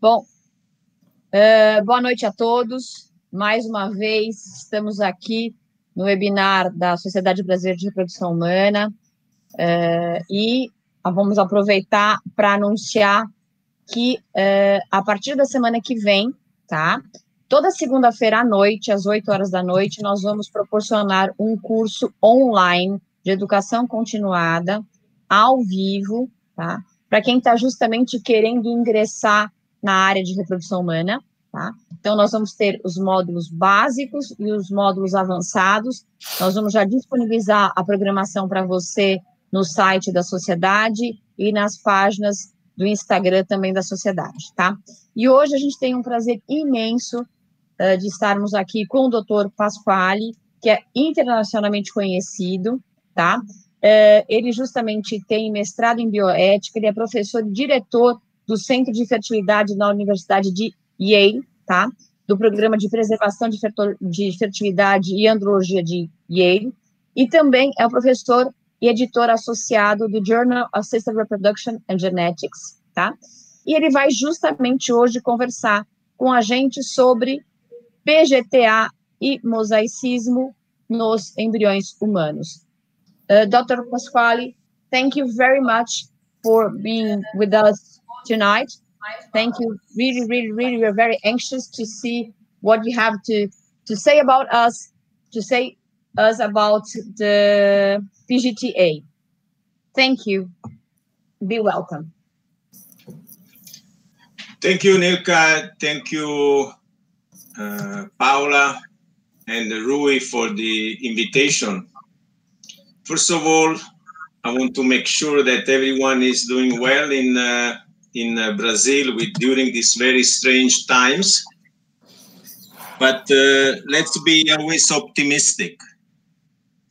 Bom, uh, boa noite a todos. Mais uma vez, estamos aqui no webinar da Sociedade Brasileira de Reprodução Humana uh, e vamos aproveitar para anunciar que uh, a partir da semana que vem, tá? Toda segunda-feira à noite, às 8 horas da noite, nós vamos proporcionar um curso online de educação continuada, ao vivo, tá? Para quem está justamente querendo ingressar na área de reprodução humana, tá? Então, nós vamos ter os módulos básicos e os módulos avançados. Nós vamos já disponibilizar a programação para você no site da sociedade e nas páginas do Instagram também da sociedade, tá? E hoje a gente tem um prazer imenso uh, de estarmos aqui com o doutor Pasquale, que é internacionalmente conhecido, tá? Uh, ele justamente tem mestrado em bioética, ele é professor e diretor do Centro de Fertilidade na Universidade de Yale, tá? Do programa de preservação de, de fertilidade e andrologia de Yale, e também é o professor e editor associado do Journal of Assisted Reproduction and Genetics, tá? E ele vai justamente hoje conversar com a gente sobre PGTA e mosaicismo nos embriões humanos. Uh, Dr. Pasquale, thank you very much for being with us tonight. Thank you. Really, really, really, we're very anxious to see what you have to, to say about us, to say us about the PGTA. Thank you. Be welcome. Thank you, Nilka. Thank you, uh, Paula and Rui for the invitation. First of all, I want to make sure that everyone is doing well in uh, in uh, Brazil with during these very strange times. But uh, let's be always optimistic.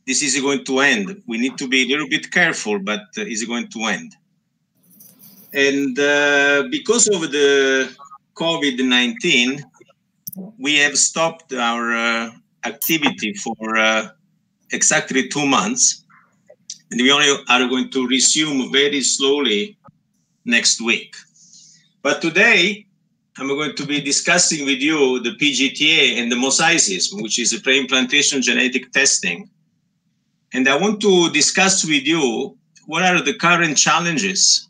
This is going to end. We need to be a little bit careful, but uh, it's going to end. And uh, because of the COVID 19, we have stopped our uh, activity for uh, exactly two months. And we only are going to resume very slowly next week. But today, I'm going to be discussing with you the PGTA and the mosaicism, which is a pre-implantation genetic testing. And I want to discuss with you what are the current challenges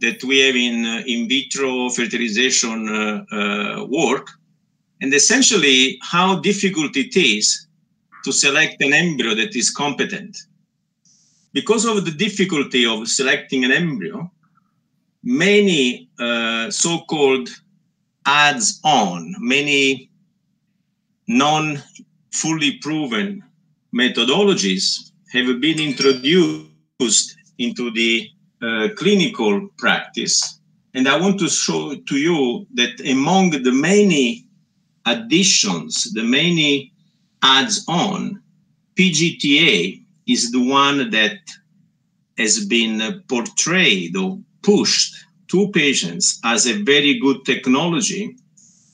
that we have in uh, in vitro fertilization uh, uh, work, and essentially how difficult it is to select an embryo that is competent. Because of the difficulty of selecting an embryo, many uh, so-called adds on, many non fully proven methodologies have been introduced into the uh, clinical practice. And I want to show to you that among the many additions, the many adds on, PGTA is the one that has been portrayed or pushed to patients as a very good technology.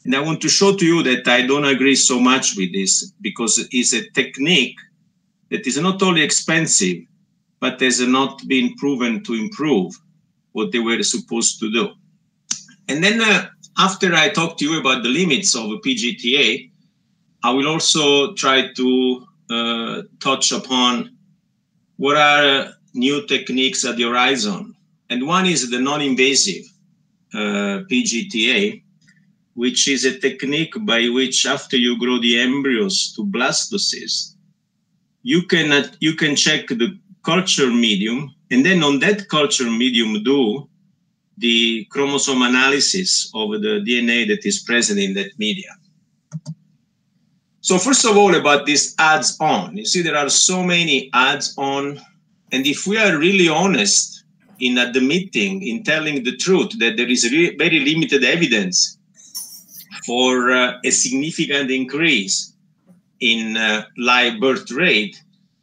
And I want to show to you that I don't agree so much with this because it's a technique that is not only expensive, but has not been proven to improve what they were supposed to do. And then uh, after I talk to you about the limits of PGTA, I will also try to uh, touch upon what are new techniques at the horizon and one is the non-invasive uh, PGTA, which is a technique by which after you grow the embryos to blastocysts, you can uh, you can check the culture medium, and then on that culture medium do the chromosome analysis of the DNA that is present in that media. So first of all, about this adds on, you see there are so many adds on, and if we are really honest in admitting, in telling the truth that there is very limited evidence for uh, a significant increase in uh, live birth rate,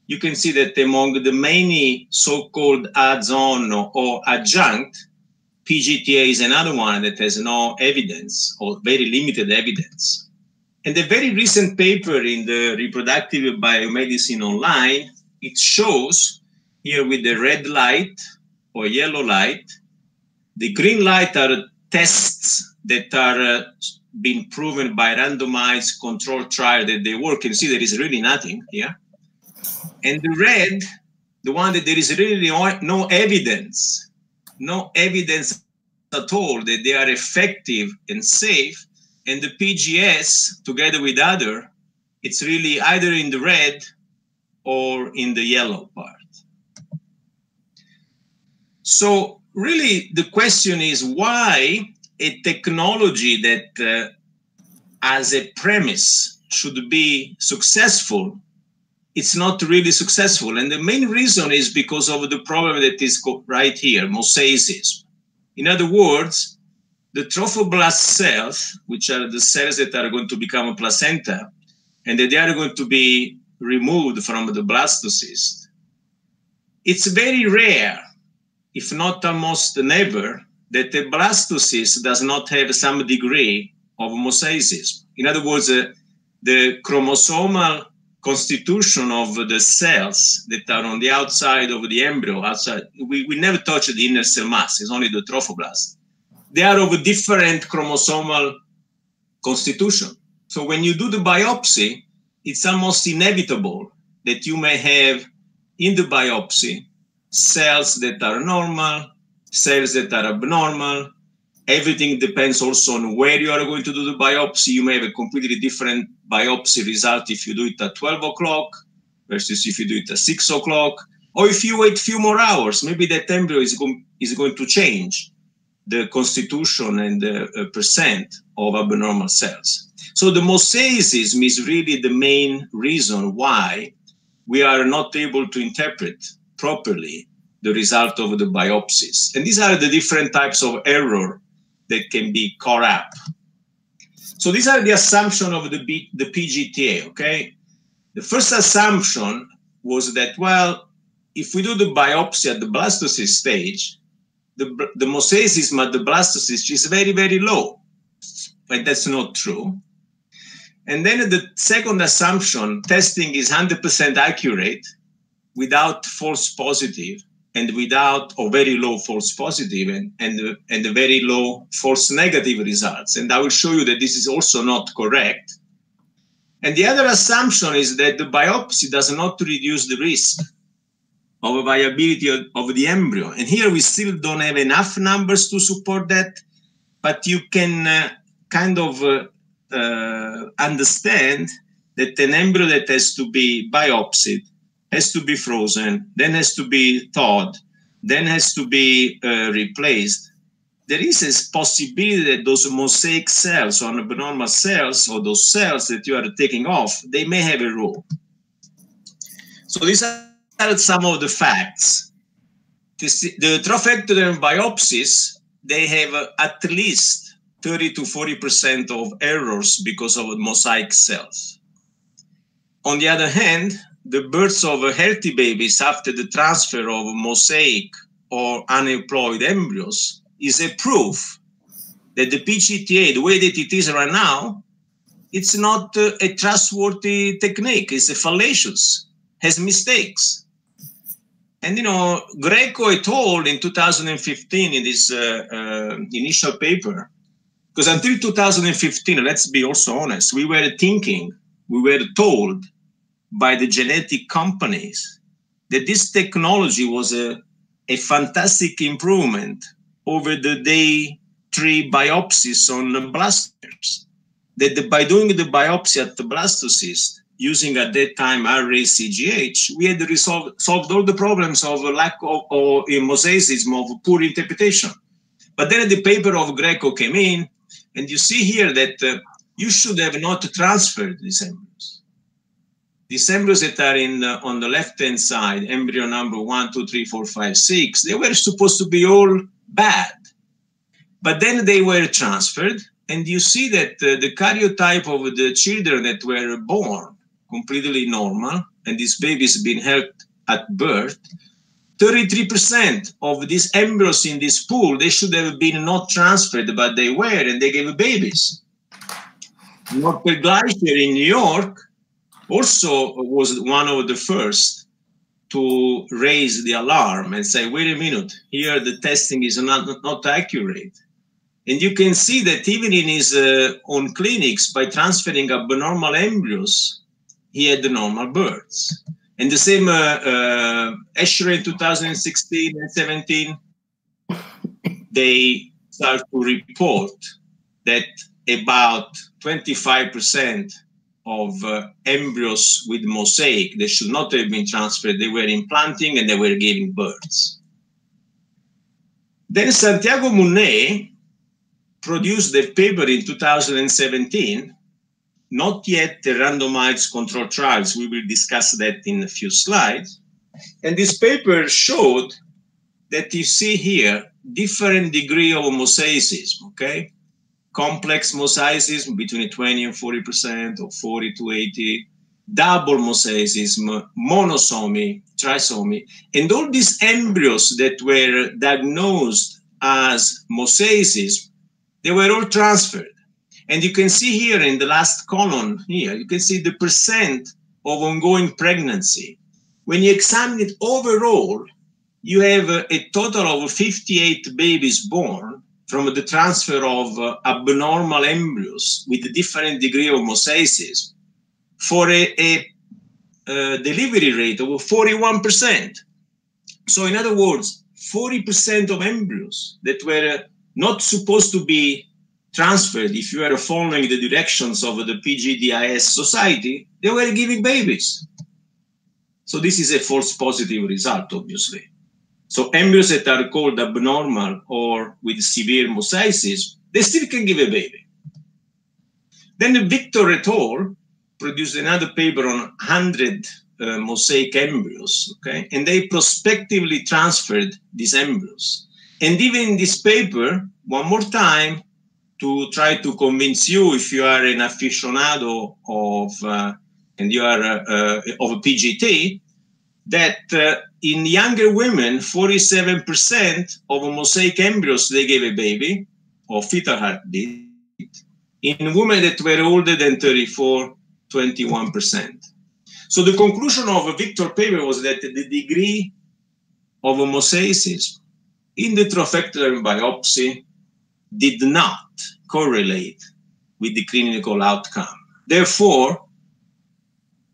you can see that among the many so-called adds-on or, adjunct, PGTA is another one that has no evidence or very limited evidence. And a very recent paper in the Reproductive Biomedicine Online, it shows here with the red light or yellow light. The green light are tests that are uh, being proven by randomized control trial that they work and see there is really nothing here. And the red, the one that there is really no evidence, no evidence at all that they are effective and safe. And the PGS, together with other, it's really either in the red or in the yellow part. So really the question is why a technology that uh, as a premise should be successful it's not really successful. And the main reason is because of the problem that is right here mosaicism. In other words the trophoblast cells which are the cells that are going to become a placenta and that they are going to be removed from the blastocyst it's very rare if not almost never that the blastocyst does not have some degree of mosaicism. In other words, uh, the chromosomal constitution of the cells that are on the outside of the embryo, outside, we, we never touch the inner cell mass, it's only the trophoblast. They are of a different chromosomal constitution. So when you do the biopsy, it's almost inevitable that you may have in the biopsy cells that are normal, cells that are abnormal. Everything depends also on where you are going to do the biopsy. You may have a completely different biopsy result if you do it at 12 o'clock versus if you do it at 6 o'clock. Or if you wait a few more hours, maybe that embryo is, go- is going to change the constitution and the uh, percent of abnormal cells. So the mosaicism is really the main reason why we are not able to interpret properly the result of the biopsies. And these are the different types of error that can be caught up. So these are the assumption of the, B, the PGTA, okay? The first assumption was that, well, if we do the biopsy at the blastocyst stage, the, the mosaicism at the blastocyst is very, very low. But that's not true. And then the second assumption, testing is 100% accurate without false positive and without or very low false positive and, and, and a very low false negative results. And I will show you that this is also not correct. And the other assumption is that the biopsy does not reduce the risk of viability of, of the embryo. And here we still don't have enough numbers to support that, but you can uh, kind of uh, uh, understand that an embryo that has to be biopsied has to be frozen, then has to be thawed, then has to be uh, replaced. There is a possibility that those mosaic cells or abnormal cells or those cells that you are taking off, they may have a role. So these are some of the facts. The trophectoderm biopsies, they have uh, at least 30 to 40% of errors because of mosaic cells. On the other hand, the births of healthy babies after the transfer of mosaic or aneuploid embryos is a proof that the PGTA, the way that it is right now, it's not uh, a trustworthy technique. It's a fallacious, has mistakes. And you know, Greco et al. in 2015 in this uh, uh, initial paper, because until 2015, let's be also honest, we were thinking, we were told by the genetic companies that this technology was a, a fantastic improvement over the day three biopsies on the blastomeres. That the, by doing the biopsy at the blastocyst, using at that time array CGH, we had resolved, solved all the problems of lack of or mosaicism of poor interpretation. But then the paper of Greco came in, and you see here that uh, you should have not transferred these embryos these embryos that are in the, on the left-hand side, embryo number one, two, three, four, five, six, they were supposed to be all bad. But then they were transferred, and you see that uh, the karyotype of the children that were born completely normal, and these babies been helped at birth, 33% of these embryos in this pool, they should have been not transferred, but they were, and they gave babies. Dr. Gleicher in New York, also was one of the first to raise the alarm and say, wait a minute, here the testing is not, not accurate. And you can see that even in his uh, own clinics, by transferring abnormal embryos, he had the normal births. And the same uh, uh, Escher in 2016 and 17, they start to report that about 25% of uh, embryos with mosaic They should not have been transferred, they were implanting and they were giving births. Then Santiago Munné produced the paper in 2017, not yet the randomized control trials. We will discuss that in a few slides. And this paper showed that you see here different degree of mosaicism, okay? Complex mosaicism between 20 and 40% or 40 to 80, double mosaicism, monosomy, trisomy, and all these embryos that were diagnosed as mosaicism, they were all transferred. And you can see here in the last column here, you can see the percent of ongoing pregnancy. When you examine it overall, you have a, a total of 58 babies born from the transfer of uh, abnormal embryos with different degree of mosaicism for a, a, a delivery rate of 41%. So, in other words, 40% of embryos that were not supposed to be transferred if you were following the directions of the PGDIS society, they were giving babies. So, this is a false positive result, obviously. So, embryos that are called abnormal or with severe mosaicism, they still can give a baby. Then Victor et al produced another paper on 100 uh, mosaic embryos, okay? And they prospectively transferred these embryos. And even in this paper, one more time, to try to convince you if you are an aficionado of uh, and you are uh, uh of a PGT, that uh, in younger women, 47% of mosaic embryos they gave a baby or fetal heartbeat. In women that were older than 34, 21%. So the conclusion of Victor paper was that the degree of mosaicism in the trophectoderm biopsy did not correlate with the clinical outcome. Therefore,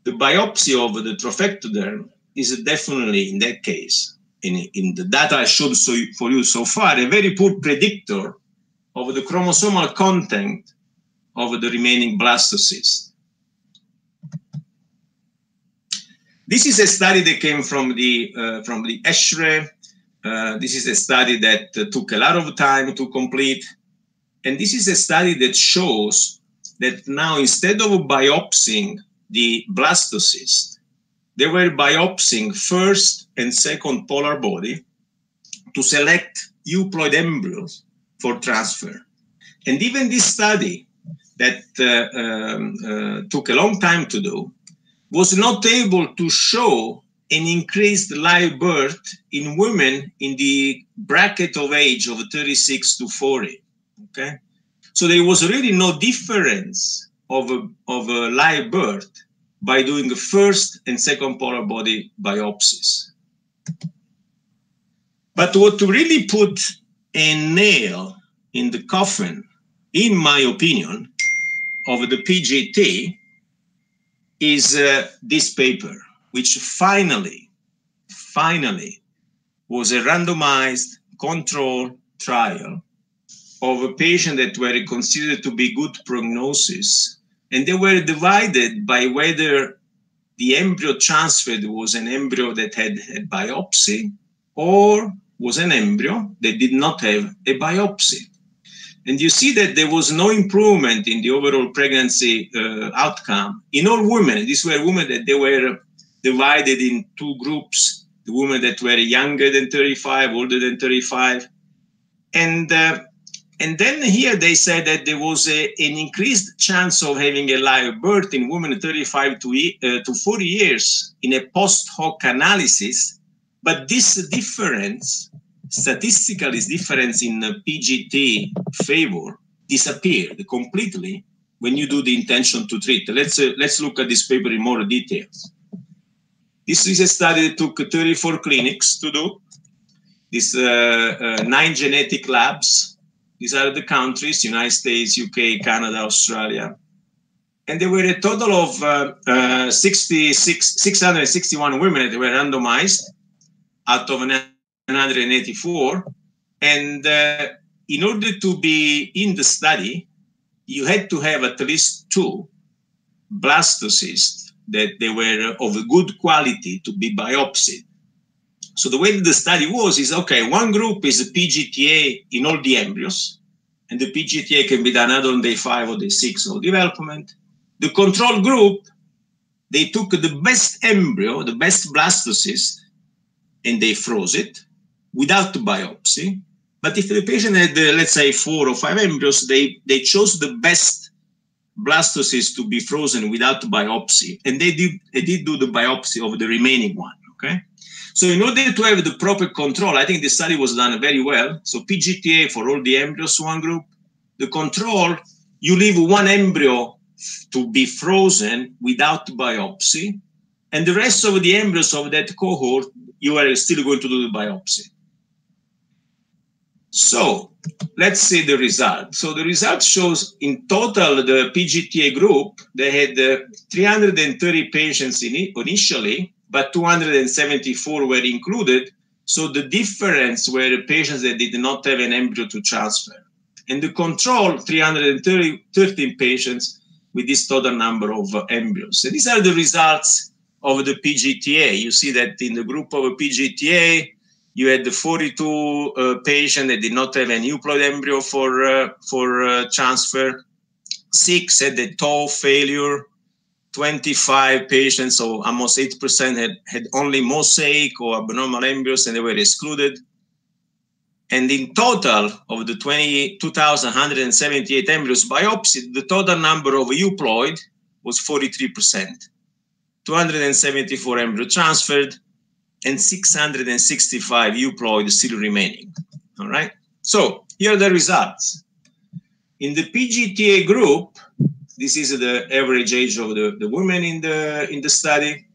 the biopsy of the trophectoderm is definitely, in that case, in, in the data I showed so, for you so far, a very poor predictor of the chromosomal content of the remaining blastocyst. This is a study that came from the uh, from the ESHRE. Uh, this is a study that uh, took a lot of time to complete, and this is a study that shows that now instead of biopsying the blastocyst, they were biopsying first and second polar body to select euploid embryos for transfer. And even this study that uh, um, uh, took a long time to do was not able to show an increased live birth in women in the bracket of age of 36 to 40. Okay, so there was really no difference of of a live birth by doing the first and second polar body biopsies. But what really put a nail in the coffin, in my opinion, of the PGT is uh, this paper, which finally, finally was a randomized control trial of a patient that were considered to be good prognosis. And they were divided by whether the embryo transferred was an embryo that had a biopsy or was an embryo that did not have a biopsy. And you see that there was no improvement in the overall pregnancy uh, outcome in all women. These were women that they were divided in two groups the women that were younger than 35, older than 35. And uh, and then here they said that there was a, an increased chance of having a live birth in women 35 to, uh, to 40 years in a post hoc analysis. But this difference statistical difference in PGT favor disappeared completely when you do the intention to treat. Let's uh, let's look at this paper in more details. This is a study that took 34 clinics to do. This uh, uh, nine genetic labs. These are the countries, United States, UK, Canada, Australia. And there were a total of uh, uh, 66, 661 women that were randomized out of 984. And uh, in order to be in the study, you had to have at least two blastocysts that they were of a good quality to be biopsied. So the way the study was is okay, one group is a PGTA in all the embryos, and the PGTA can be done either on day five or day six of development. The control group, they took the best embryo, the best blastocyst, and they froze it without biopsy. But if the patient had, uh, let's say, four or five embryos, they, they chose the best blastocyst to be frozen without biopsy, and they did, they did do the biopsy of the remaining one, okay? So in order to have the proper control, I think the study was done very well. So PGTA for all the embryos, one group. The control, you leave one embryo to be frozen without biopsy. And the rest of the embryos of that cohort, you are still going to do the biopsy. So let's see the result. So the result shows in total the PGTA group, they had uh, 330 patients in initially, but 274 were included. So the difference were patients that did not have an embryo to transfer. And the control, 313 patients with this total number of uh, embryos. So these are the results of the PGTA. You see that in the group of PGTA, you had the 42 uh, patient that did not have an euploid embryo for uh, for uh, transfer. Six had the toe failure. 25 patients, so almost 8% had, had only mosaic or abnormal embryos and they were excluded. And in total of the 20, 2,178 embryos biopsied, the total number of euploid was 43%. 274 embryo transferred, and 665 euploid still remaining. All right. So here are the results. In the PGTA group, this is the average age of the, the women in the in the study.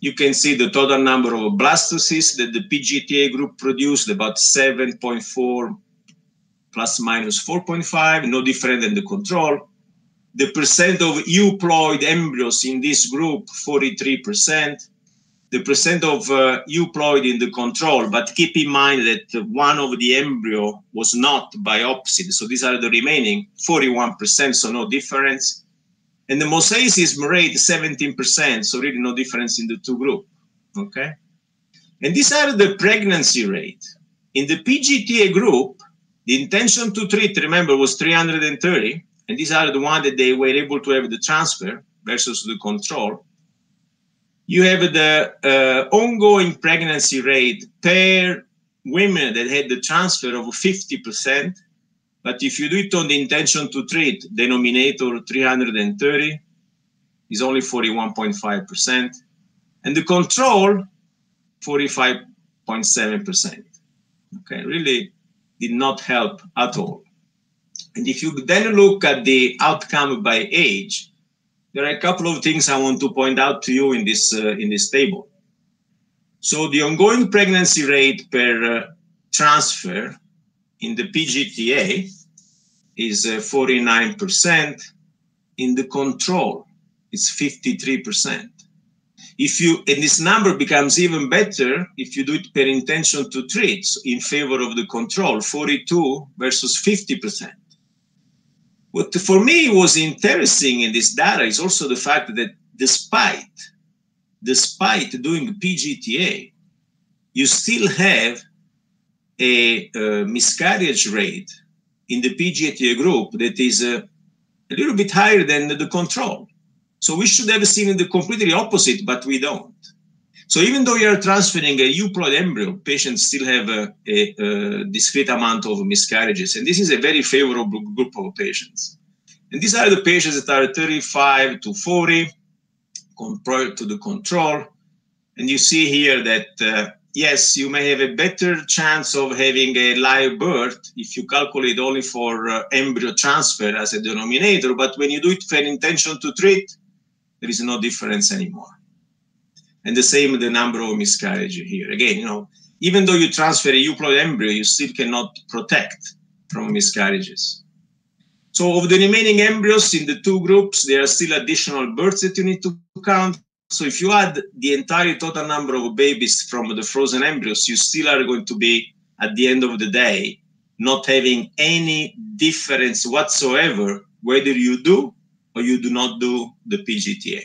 You can see the total number of blastocysts that the PGTA group produced, about 7.4 plus minus 4.5, no different than the control. The percent of euploid embryos in this group, 43% the percent of uh, euploid in the control, but keep in mind that one of the embryo was not biopsied. So these are the remaining 41%, so no difference. And the mosaicism rate 17%, so really no difference in the two group. Okay. And these are the pregnancy rate. In the PGTA group, the intention to treat, remember, was 330. And these are the one that they were able to have the transfer versus the control you have the uh, ongoing pregnancy rate per women that had the transfer of 50%. But if you do it on the intention to treat, denominator 330 is only 41.5%. And the control, 45.7%. Okay, really did not help at all. And if you then look at the outcome by age, there are a couple of things I want to point out to you in this uh, in this table. So the ongoing pregnancy rate per uh, transfer in the PGTA is uh, 49%. In the control, it's 53%. If you and this number becomes even better if you do it per intention to treat so in favor of the control, 42 versus 50%. What for me was interesting in this data is also the fact that despite despite doing PGTA, you still have a, miscarriage rate in the PGTA group that is a, a little bit higher than the control. So we should have seen the completely opposite, but we don't. So even though you are transferring a euploid embryo, patients still have a, a, a, discrete amount of miscarriages. And this is a very favorable group of patients. And these are the patients that are 35 to 40 compared to the control. And you see here that, uh, yes, you may have a better chance of having a live birth if you calculate only for uh, embryo transfer as a denominator. But when you do it for an intention to treat, there is no difference anymore and the same the number of miscarriage here. Again, you know, even though you transfer a euploid embryo, you still cannot protect from miscarriages. So of the remaining embryos in the two groups, there are still additional births that you need to count. So if you add the entire total number of babies from the frozen embryos, you still are going to be, at the end of the day, not having any difference whatsoever whether you do or you do not do the PGTA.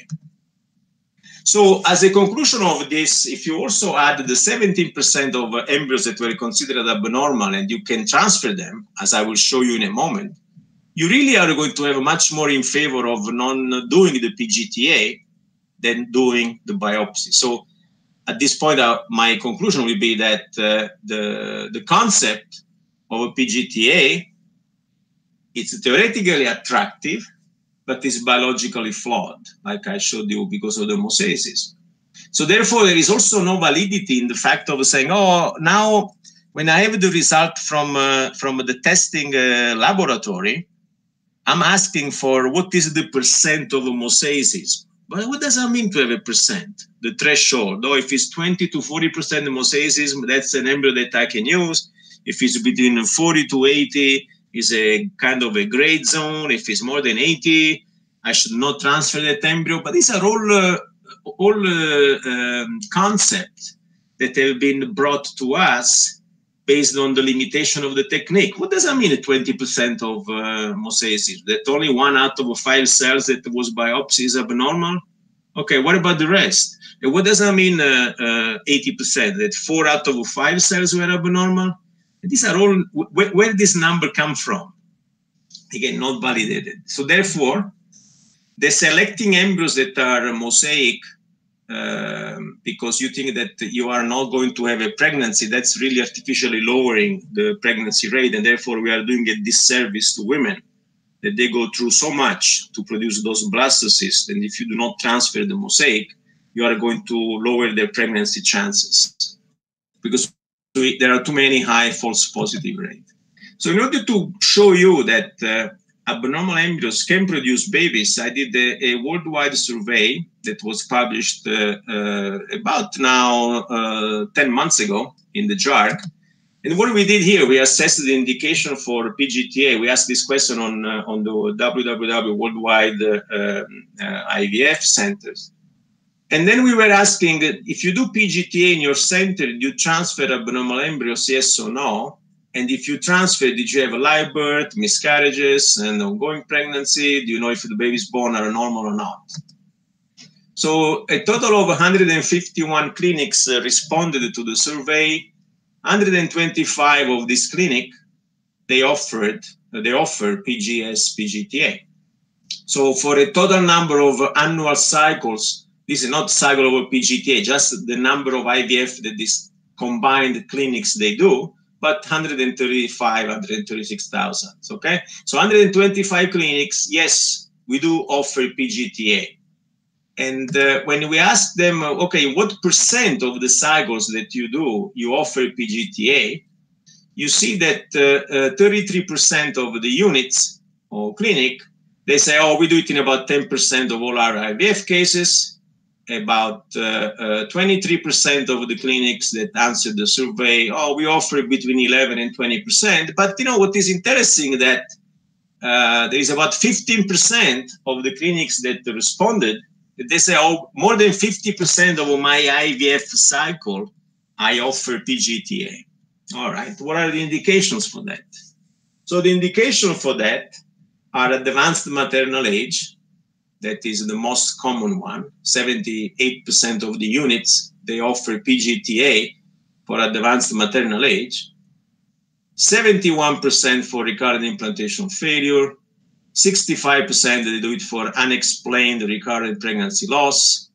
So as a conclusion of this, if you also add the 17% of embryos that were considered abnormal and you can transfer them, as I will show you in a moment, you really are going to have much more in favor of non doing the PGTA than doing the biopsy. So at this point, uh, my conclusion will be that uh, the, the concept of a PGTA it's theoretically attractive, but is biologically flawed, like I showed you because of the mosaicism. So therefore, there is also no validity in the fact of saying, oh, now when I have the result from uh, from the testing uh, laboratory, I'm asking for what is the percent of mosaicism. But what does that mean to have a percent? The threshold. Or if it's 20 to 40% mosaicism, that's an embryo that I can use. If it's between 40 to 80, is a kind of a gray zone. If it's more than 80, I should not transfer that embryo. But these are all uh, all uh, um, concepts that have been brought to us based on the limitation of the technique. What does that mean, 20% of uh, mosaicism? That only one out of five cells that was biopsy is abnormal? Okay, what about the rest? And what does that mean, 80%? Uh, uh, that four out of five cells were abnormal? These are all, where, where this number come from? Again, not validated. So therefore, the selecting embryos that are mosaic um, because you think that you are not going to have a pregnancy, that's really artificially lowering the pregnancy rate. And therefore, we are doing a disservice to women that they go through so much to produce those blastocysts. And if you do not transfer the mosaic, you are going to lower their pregnancy chances. Because there are too many high false positive rate. So in order to show you that uh, abnormal embryos can produce babies, I did a, a worldwide survey that was published uh, uh, about now uh, 10 months ago in the JARG. And what we did here, we assessed the indication for PGTA. We asked this question on, uh, on the WWW Worldwide uh, IVF Centers. And then we were asking if you do PGTA in your center, do you transfer abnormal embryos, yes or no? And if you transfer, did you have a live birth, miscarriages, and ongoing pregnancy? Do you know if the baby's born are normal or not? So a total of 151 clinics uh, responded to the survey. 125 of this clinic, they offered, they offer PGS, PGTA. So for a total number of annual cycles, this is not cycle over PGTA, just the number of IVF that these combined clinics they do, but 135, 136,000. Okay, so 125 clinics. Yes, we do offer PGTA. And uh, when we ask them, uh, okay, what percent of the cycles that you do, you offer PGTA, you see that 33% uh, uh of the units or clinic, they say, oh, we do it in about 10% of all our IVF cases about 23% uh, uh, of the clinics that answered the survey, oh, we offer between 11 and 20%. But you know what is interesting that uh, there is about 15% of the clinics that responded. They say, oh, more than 50% of my IVF cycle, I offer PGTA. All right, what are the indications for that? So the indication for that are advanced maternal age, that is the most common one. 78% of the units, they offer PGTA for advanced maternal age. 71% for recurrent implantation failure. 65% they do it for unexplained recurrent pregnancy loss.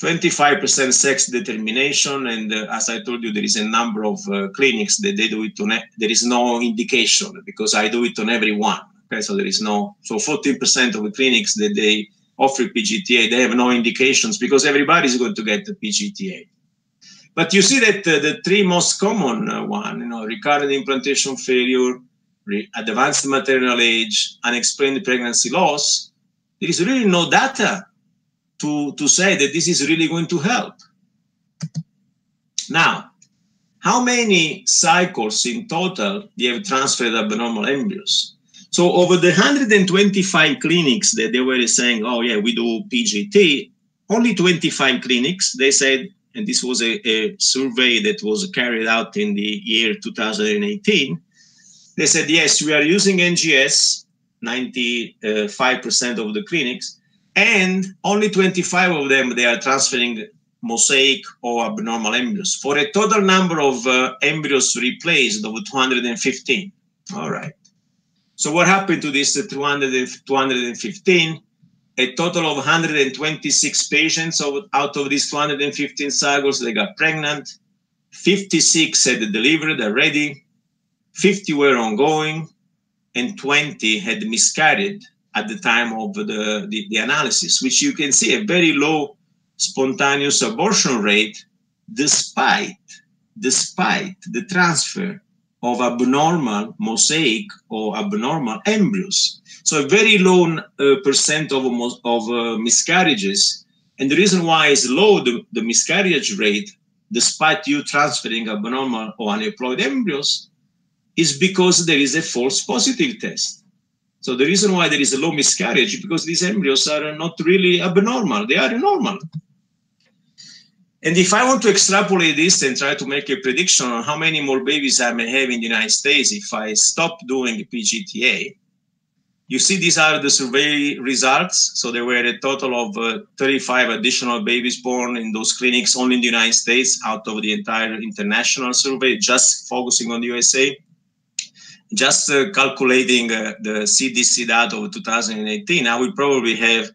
25% sex determination. And uh, as I told you, there is a number of uh, clinics that they do it on, there is no indication because I do it on every one. Okay, so there is no, so 14% of the clinics that they offer PGTA, they have no indications because everybody is going to get the PGTA. But you see that uh, the three most common uh, one, you know, recurrent implantation failure, re advanced maternal age, unexplained pregnancy loss, there is really no data to, to say that this is really going to help. Now, how many cycles in total they have transferred abnormal embryos. So over the 125 clinics that they were saying, oh yeah, we do PGT, only 25 clinics, they said, and this was a, a survey that was carried out in the year 2018, they said, yes, we are using NGS, 95% of the clinics, and only 25 of them, they are transferring mosaic or abnormal embryos for a total number of uh, embryos replaced of 215. All right. So what happened to this uh, 200, 215? A total of 126 patients out of these 215 cycles, they got pregnant. 56 had delivered already. 50 were ongoing, and 20 had miscarried at the time of the, the, the analysis, which you can see a very low spontaneous abortion rate despite despite the transfer of abnormal mosaic or abnormal embryos. So a very low uh, percent of, of uh, miscarriages. And the reason why is low, the, the miscarriage rate, despite you transferring abnormal or aneuploid embryos, is because there is a false positive test. So the reason why there is a low miscarriage because these embryos are not really abnormal; they are normal. And if I want to extrapolate this and try to make a prediction on how many more babies I may have in the United States if I stop doing PGTA, you see these are the survey results. So there were a total of uh, 35 additional babies born in those clinics only in the United States out of the entire international survey, just focusing on the USA. Just uh, calculating uh, the CDC data of 2018, I will probably have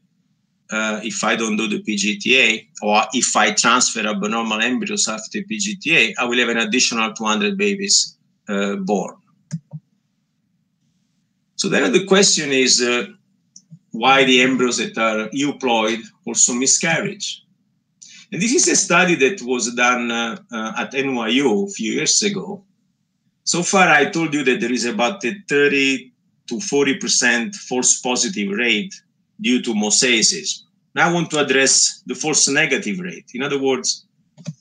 uh, if I don't do the PGTA or if I transfer abnormal embryos after PGTA, I will have an additional 200 babies uh, born. So then the question is uh, why the embryos that are euploid also miscarriage? And this is a study that was done uh, uh, at NYU a few years ago. So far, I told you that there is about a 30 to 40% false positive rate due to mosaicism. Now I want to address the false negative rate. In other words,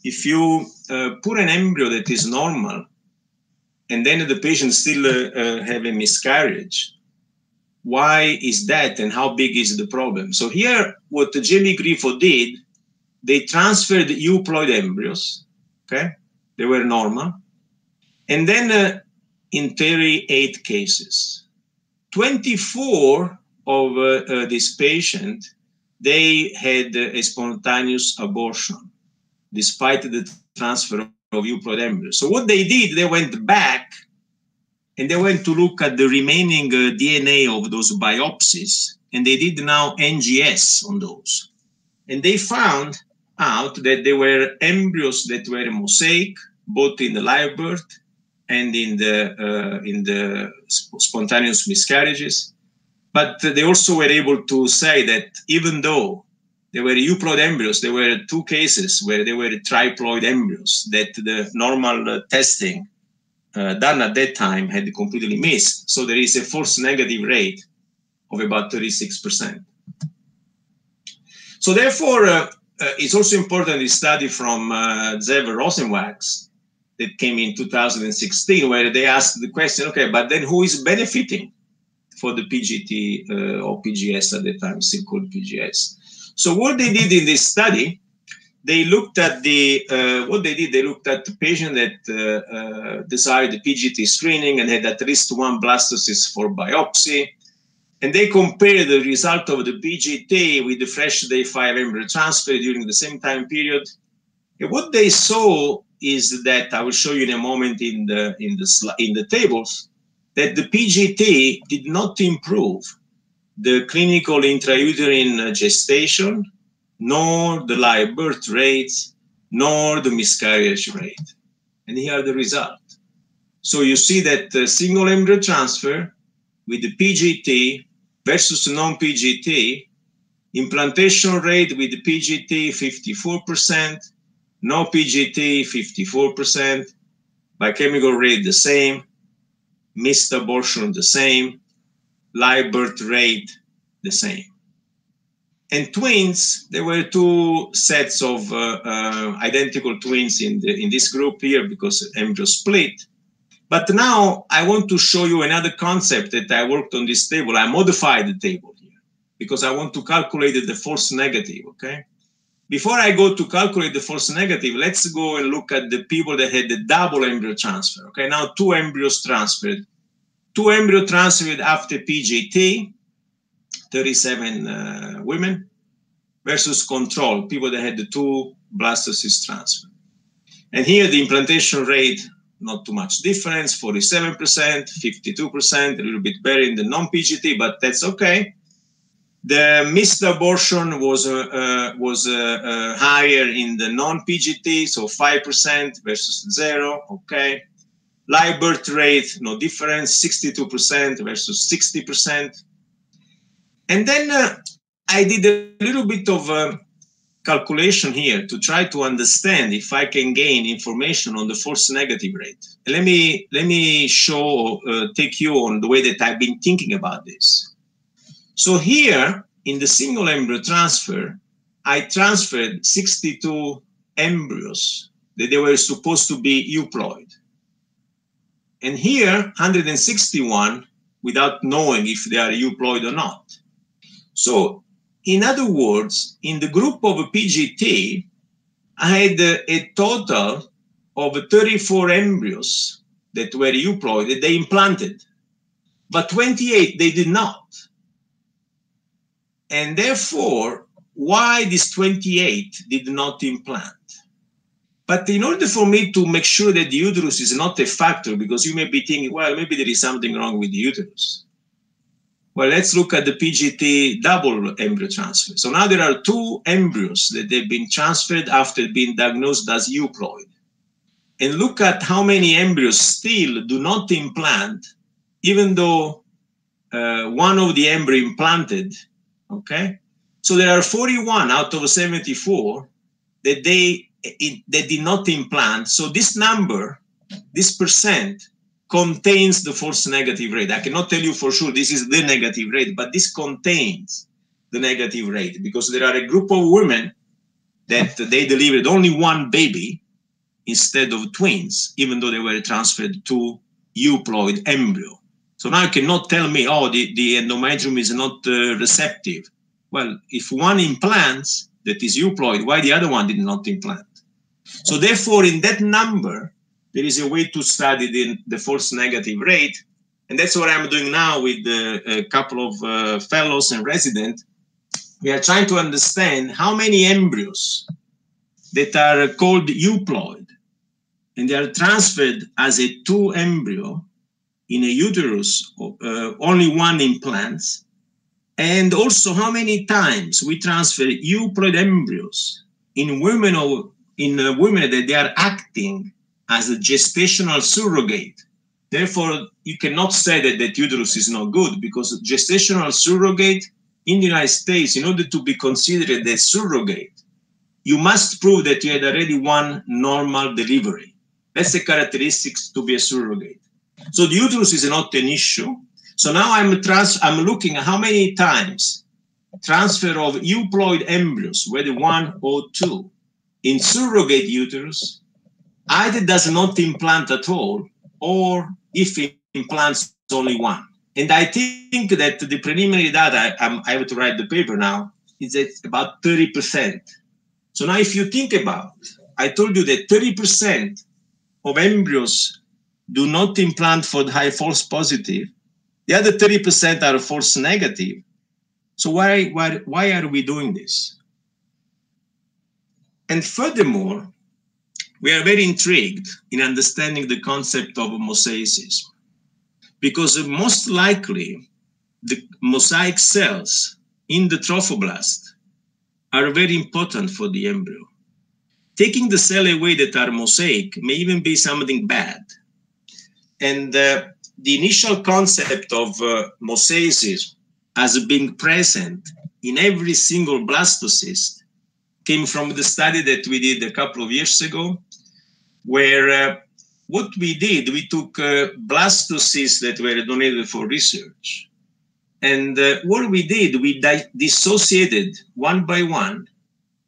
if you uh, put an embryo that is normal and then the patient still uh, uh, have a miscarriage, why is that and how big is the problem? So here, what Jamie Grifo did, they transferred euploid embryos, okay? They were normal. And then uh, in 38 cases, 24 of uh, uh, this patient they had a spontaneous abortion despite the transfer of euploid embryos. So what they did, they went back and they went to look at the remaining uh, DNA of those biopsies, and they did now NGS on those. And they found out that there were embryos that were mosaic, both in the live birth and in the uh, in the spontaneous miscarriages. But they also were able to say that even though there were euploid embryos, there were two cases where there were triploid embryos that the normal uh, testing uh, done at that time had completely missed. So there is a false negative rate of about 36%. So therefore, uh, uh, it's also important this study from uh, Zev Rosenwaks that came in 2016, where they asked the question, okay, but then who is benefiting for the PGT uh, or PGS at the time, still called PGS. So what they did in this study, they looked at the uh, what they did. They looked at the patient that uh, uh, desired the PGT screening and had at least one blastocyst for biopsy, and they compared the result of the PGT with the fresh day five embryo transfer during the same time period. And what they saw is that I will show you in a moment in the in the in the tables that the PGT did not improve the clinical intrauterine gestation, nor the live birth rates, nor the miscarriage rate. And here are the results. So you see that the single embryo transfer with the PGT versus non-PGT, implantation rate with the PGT 54%, no PGT 54%, biochemical rate the same, missed abortion the same, live birth rate the same. and twins, there were two sets of uh, uh, identical twins in, the, in this group here because embryo split. But now I want to show you another concept that I worked on this table. I modified the table here because I want to calculate the false negative, okay? Before I go to calculate the false negative, let's go and look at the people that had the double embryo transfer. Okay, now two embryos transferred. Two embryo transferred after PGT, 37 uh, women, versus control, people that had the two blastocyst transfer. And here the implantation rate, not too much difference, 47%, 52%, a little bit better in the non-PGT, but that's okay. The missed abortion was uh, uh, was uh, uh higher in the non-PGT, so 5% versus zero, okay. Live birth rate, no difference, 62% versus 60%. And then I did a little bit of calculation here to try to understand if I can gain information on the false negative rate. Let me let me show uh, take you on the way that I've been thinking about this. So here in the single embryo transfer, I transferred 62 embryos that they were supposed to be euploid. And here, 161 without knowing if they are euploid or not. So, in other words, in the group of PGT, I had a, a total of 34 embryos that were euploid that they implanted, but 28 they did not. And therefore, why this 28 did not implant? But in order for me to make sure that the uterus is not a factor, because you may be thinking, well, maybe there is something wrong with the uterus. Well, let's look at the PGT double embryo transfer. So now there are two embryos that have been transferred after being diagnosed as euploid. And look at how many embryos still do not implant, even though uh, one of the embryo implanted Okay, so there are 41 out of 74 that they it, they did not implant. So this number, this percent, contains the false negative rate. I cannot tell you for sure this is the negative rate, but this contains the negative rate because there are a group of women that they delivered only one baby instead of twins, even though they were transferred to euploid embryo. So now you cannot tell me, oh, the, the endometrium is not uh, receptive. Well, if one implants that is euploid, why the other one did not implant? So therefore, in that number, there is a way to study the, the false negative rate. And that's what I'm doing now with uh, a couple of uh, fellows and residents. We are trying to understand how many embryos that are called euploid and they are transferred as a two embryo in a uterus, uh, only one implants, and also how many times we transfer euploid embryos in women or in uh, women that they are acting as a gestational surrogate. Therefore, you cannot say that that uterus is not good because gestational surrogate in the United States, in order to be considered a surrogate, you must prove that you had already one normal delivery. That's the characteristics to be a surrogate. So the uterus is not an issue. So now I'm trans I'm looking at how many times transfer of euploid embryos, whether one or two, in surrogate uterus, either does not implant at all, or if it implants only one. And I think that the preliminary data, I'm, I have to write the paper now, is at about 30%. So now if you think about, I told you that 30% of embryos do not implant for the high false positive. The other 30% are false negative. So why, why, why are we doing this? And furthermore, we are very intrigued in understanding the concept of mosaicism because most likely the mosaic cells in the trophoblast are very important for the embryo. Taking the cell away that are mosaic may even be something bad and uh, the initial concept of uh, mosaicism as being present in every single blastocyst came from the study that we did a couple of years ago, where uh, what we did, we took uh, blastocysts that were donated for research, And uh, what we did, we di- dissociated one by one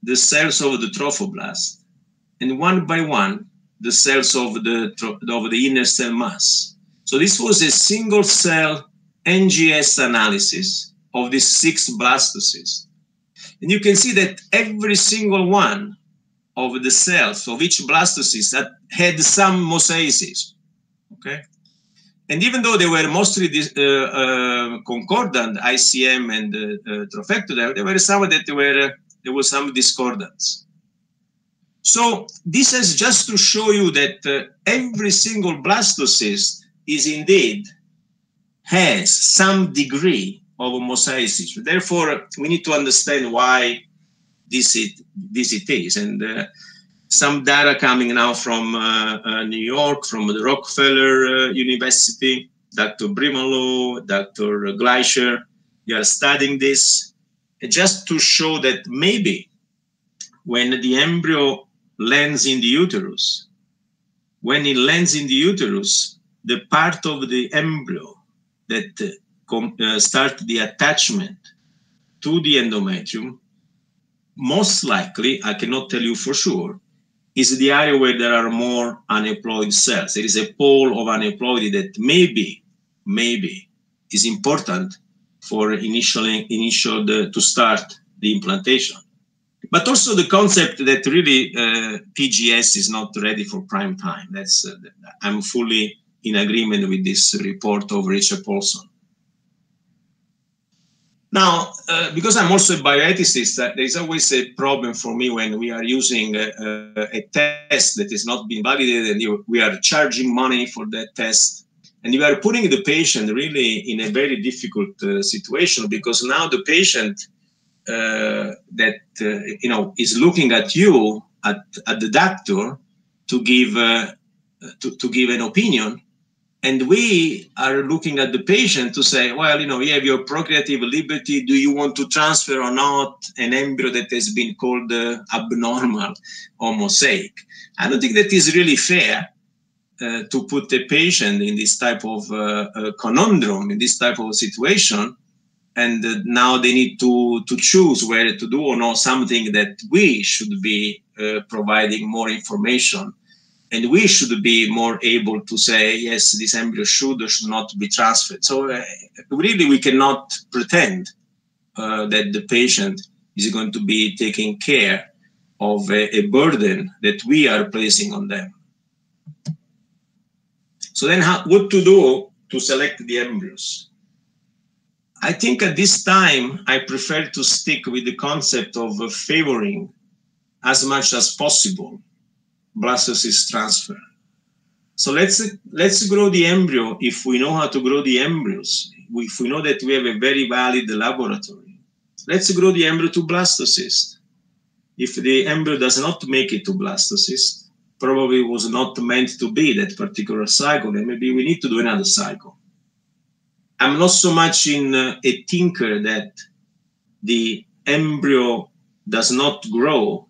the cells of the trophoblast, and one by one the cells of the of the inner cell mass. So this was a single cell NGS analysis of these six blastocysts. And you can see that every single one of the cells of each blastocyst that had some mosaicism. Okay. And even though they were mostly uh, uh, concordant, ICM and uh, uh there were some that were there was some discordance. So this is just to show you that uh, every single blastocyst is indeed has some degree of mosaicism. Therefore, we need to understand why this it, this it is. And uh, some data coming now from uh, uh, New York, from the Rockefeller uh, University, Dr. Brivanlou, Dr. Gleicher, they are studying this just to show that maybe when the embryo lands in the uterus, when it lands in the uterus, the part of the embryo that uh, uh, start the attachment to the endometrium, most likely, I cannot tell you for sure, is the area where there are more aneuploid cells. There is a pole of aneuploidy that maybe, maybe is important for initially initial the, to start the implantation. But also the concept that really uh, PGS is not ready for prime time. That's uh, I'm fully in agreement with this report of Richard Paulson. Now, uh, because I'm also a bioethicist, uh, there is always a problem for me when we are using a, a, a test that is not being validated and you, we are charging money for that test. And you are putting the patient really in a very difficult uh, situation because now the patient uh, that uh, you know is looking at you at, at the doctor to give uh, to, to give an opinion and we are looking at the patient to say, well, you know, you have your procreative liberty. Do you want to transfer or not an embryo that has been called uh, abnormal or mosaic? I don't think that is really fair uh, to put a patient in this type of uh, uh conundrum, in this type of situation. And uh, now they need to, to choose whether to do or not something that we should be uh, providing more information. And we should be more able to say yes this embryo should or should not be transferred. So uh, really we cannot pretend uh, that the patient is going to be taking care of a, a, burden that we are placing on them. So then how, what to do to select the embryos i think at this time i prefer to stick with the concept of uh, favoring as much as possible blastocyst transfer. So let's let's grow the embryo if we know how to grow the embryos. If we know that we have a very valid laboratory, let's grow the embryo to blastocyst. If the embryo does not make it to blastocyst, probably was not meant to be that particular cycle, and maybe we need to do another cycle. I'm not so much in uh, a thinker that the embryo does not grow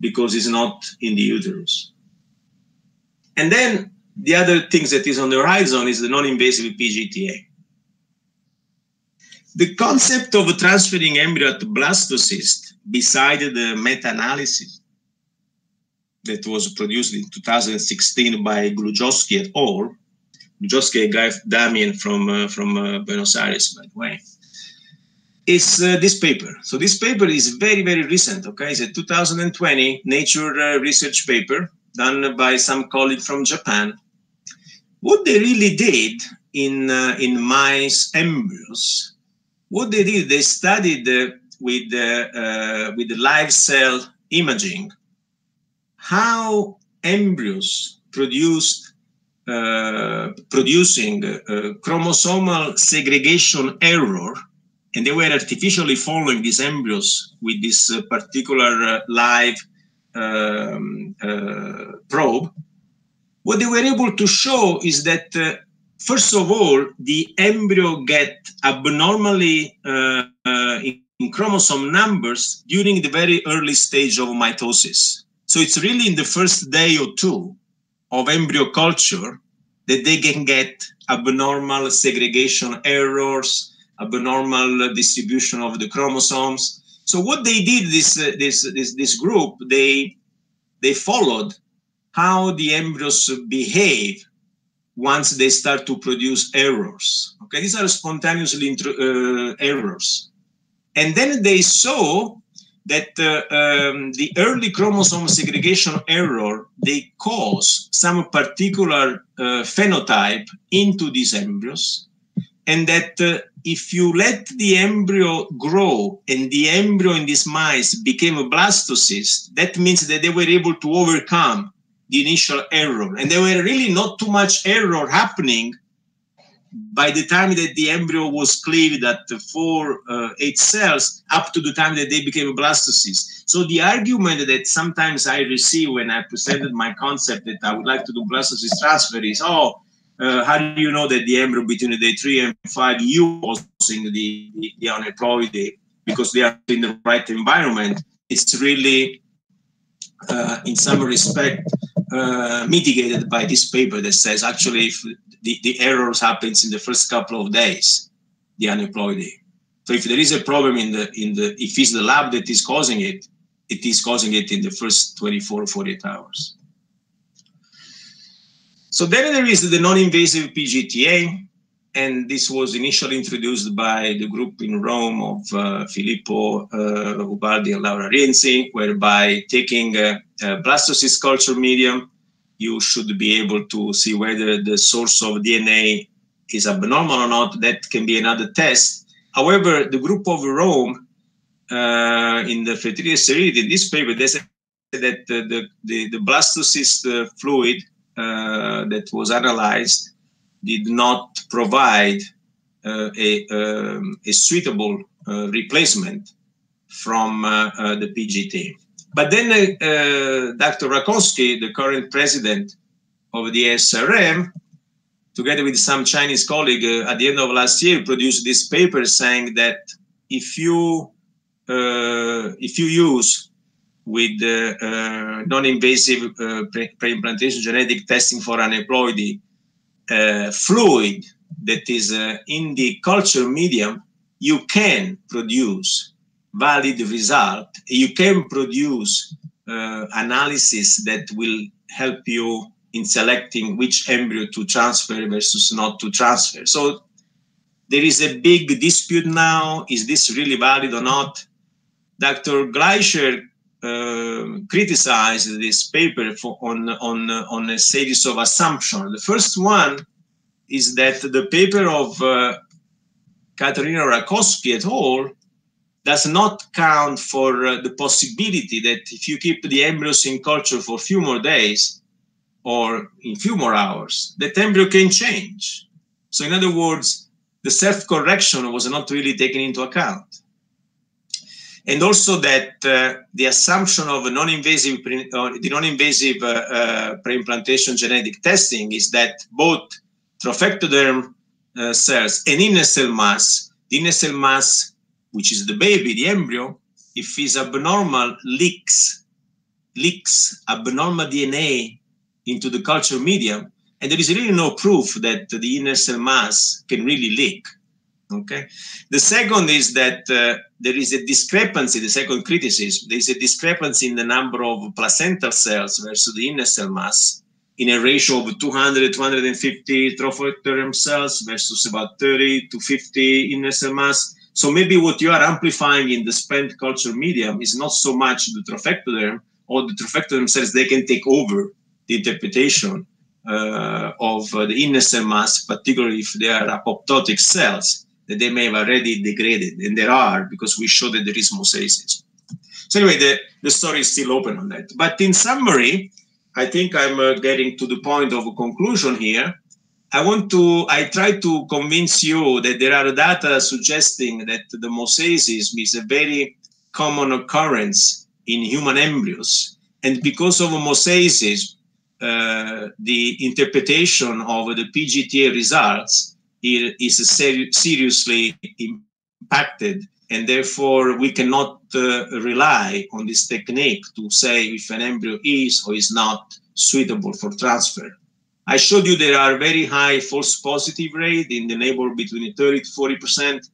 because it's not in the uterus. And then the other things that is on the horizon is the non-invasive PGTA. The concept of transferring embryo to blastocyst, beside the meta-analysis that was produced in 2016 by Glujovsky et al., Glujovsky, a guy, Damien from, uh, from uh, Buenos Aires, by the way, is uh, this paper. So this paper is very, very recent. Okay, it's a 2020 Nature uh, research paper done by some colleague from Japan. What they really did in uh, in mice embryos, what they did, they studied uh, with with the live cell imaging how embryos produced producing chromosomal segregation error and they were artificially following these embryos with this uh, particular uh, live um, uh, probe. What they were able to show is that, uh, first of all, the embryo get abnormally uh, uh, in chromosome numbers during the very early stage of mitosis. So it's really in the first day or two of embryo culture that they can get abnormal segregation errors, abnormal distribution of the chromosomes. So what they did, this uh, this this this group, they they followed how the embryos behave once they start to produce errors. Okay, these are spontaneously uh, errors, and then they saw that uh, um, the early chromosome segregation error they cause some particular uh, phenotype into these embryos and that uh, if you let the embryo grow and the embryo in these mice became a blastocyst that means that they were able to overcome the initial error. And there were really not too much error happening by the time that the embryo was cleaved at four, uh, eight cells, up to the time that they became a blastocyst. So the argument that sometimes I receive when I presented my concept that I would like to do blastocyst transfer is, oh, uh, how do you know that the embryo between the day three and five using the, the, the aneuploidy because they are in the right environment? It's really, in some respect, uh, mitigated by this paper that says actually if the, the errors happens in the first couple of days, the aneuploidy. So if there is a problem in the in the if it's the lab that is causing it, it is causing it in the first 24 or 48 hours. So then there is the non-invasive PGTA, and this was initially introduced by the group in Rome of uh, Filippo uh, Ubaldi and Laura Rienzi, whereby taking a, a blastocyst culture medium you should be able to see whether the source of DNA is abnormal or not. That can be another test. However, the group of Rome uh, in the fertility sterility, in this paper, they said that the, the, the, the blastocyst uh, fluid uh, that was analyzed did not provide uh, a, um, a suitable uh, replacement from uh, the PGT. But then uh, uh Dr. Racowsky, the current president of the SRM, together with some Chinese colleague, uh, at the end of last year, produced this paper saying that if you uh, if you use with uh, uh, non-invasive pre-implantation genetic testing for aneuploidy fluid that is in the culture medium, you can produce valid result, you can produce uh, analysis that will help you in selecting which embryo to transfer versus not to transfer. So there is a big dispute now. Is this really valid or not? Dr. Gleicher uh, criticized this paper for, on, on, on a series of assumptions. The first one is that the paper of uh, Katerina Racowsky et al does not count for uh, the possibility that if you keep the embryos in culture for a few more days or in few more hours, that embryo can change. So in other words, the self-correction was not really taken into account. And also that uh, the assumption of non-invasive, uh, the non-invasive uh, pre-implantation genetic testing is that both trophectoderm cells and inner cell mass, the inner cell mass which is the baby, the embryo, if it's abnormal, leaks, leaks abnormal DNA into the culture medium, and there is really no proof that the inner cell mass can really leak. Okay. The second is that uh, there is a discrepancy. The second criticism: there is a discrepancy in the number of placental cells versus the inner cell mass in a ratio of 200, 250 trophectoderm cells versus about 30 to 50 inner cell mass. So maybe what you are amplifying in the spent culture medium is not so much the trophectoderm or the trophectoderm cells, they can take over the interpretation uh, of uh, the inner cell mass, particularly if they are apoptotic cells that they may have already degraded. And there are, because we show that there is mosaicism. So anyway, the, the story is still open on that. But in summary, I think I'm uh, getting to the point of a conclusion here. I want to, I try to convince you that there are data suggesting that the mosaicism is a very common occurrence in human embryos. And because of mosaicism, uh, the interpretation of the PGTA results is ser seriously impacted. And therefore, we cannot uh, rely on this technique to say if an embryo is or is not suitable for transfer. I showed you there are very high false positive rate in the neighborhood between 30 to 40 percent.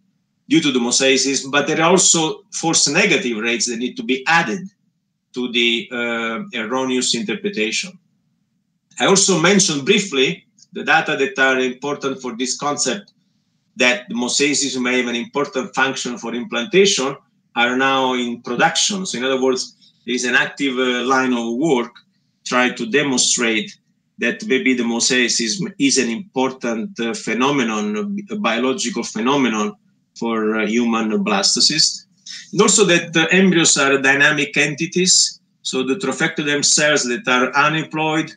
due to the mosaicism, but there are also false negative rates that need to be added to the uh, erroneous interpretation. I also mentioned briefly the data that are important for this concept that mosaicism may have an important function for implantation are now in production. So in other words, there is an active uh, line of work trying to demonstrate that maybe the mosaicism is an important uh, phenomenon, a biological phenomenon for uh, human blastocysts. And also that uh, embryos are dynamic entities. So the trophectoderm cells that are aneuploid,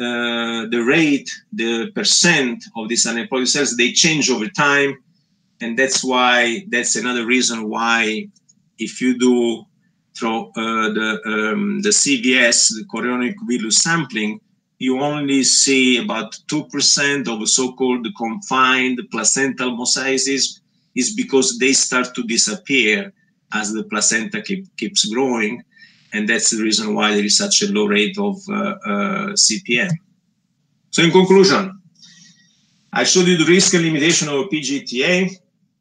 uh, the rate, the percent of these aneuploid cells, they change over time. And that's why, that's another reason why if you do through the, um, the CVS, the chorionic villus sampling, you only see about 2% of so-called confined placental mosaicism is because they start to disappear as the placenta keep, keeps growing. And that's the reason why there is such a low rate of uh, uh, CPM. So in conclusion, I showed you the risk and limitation of PGTA.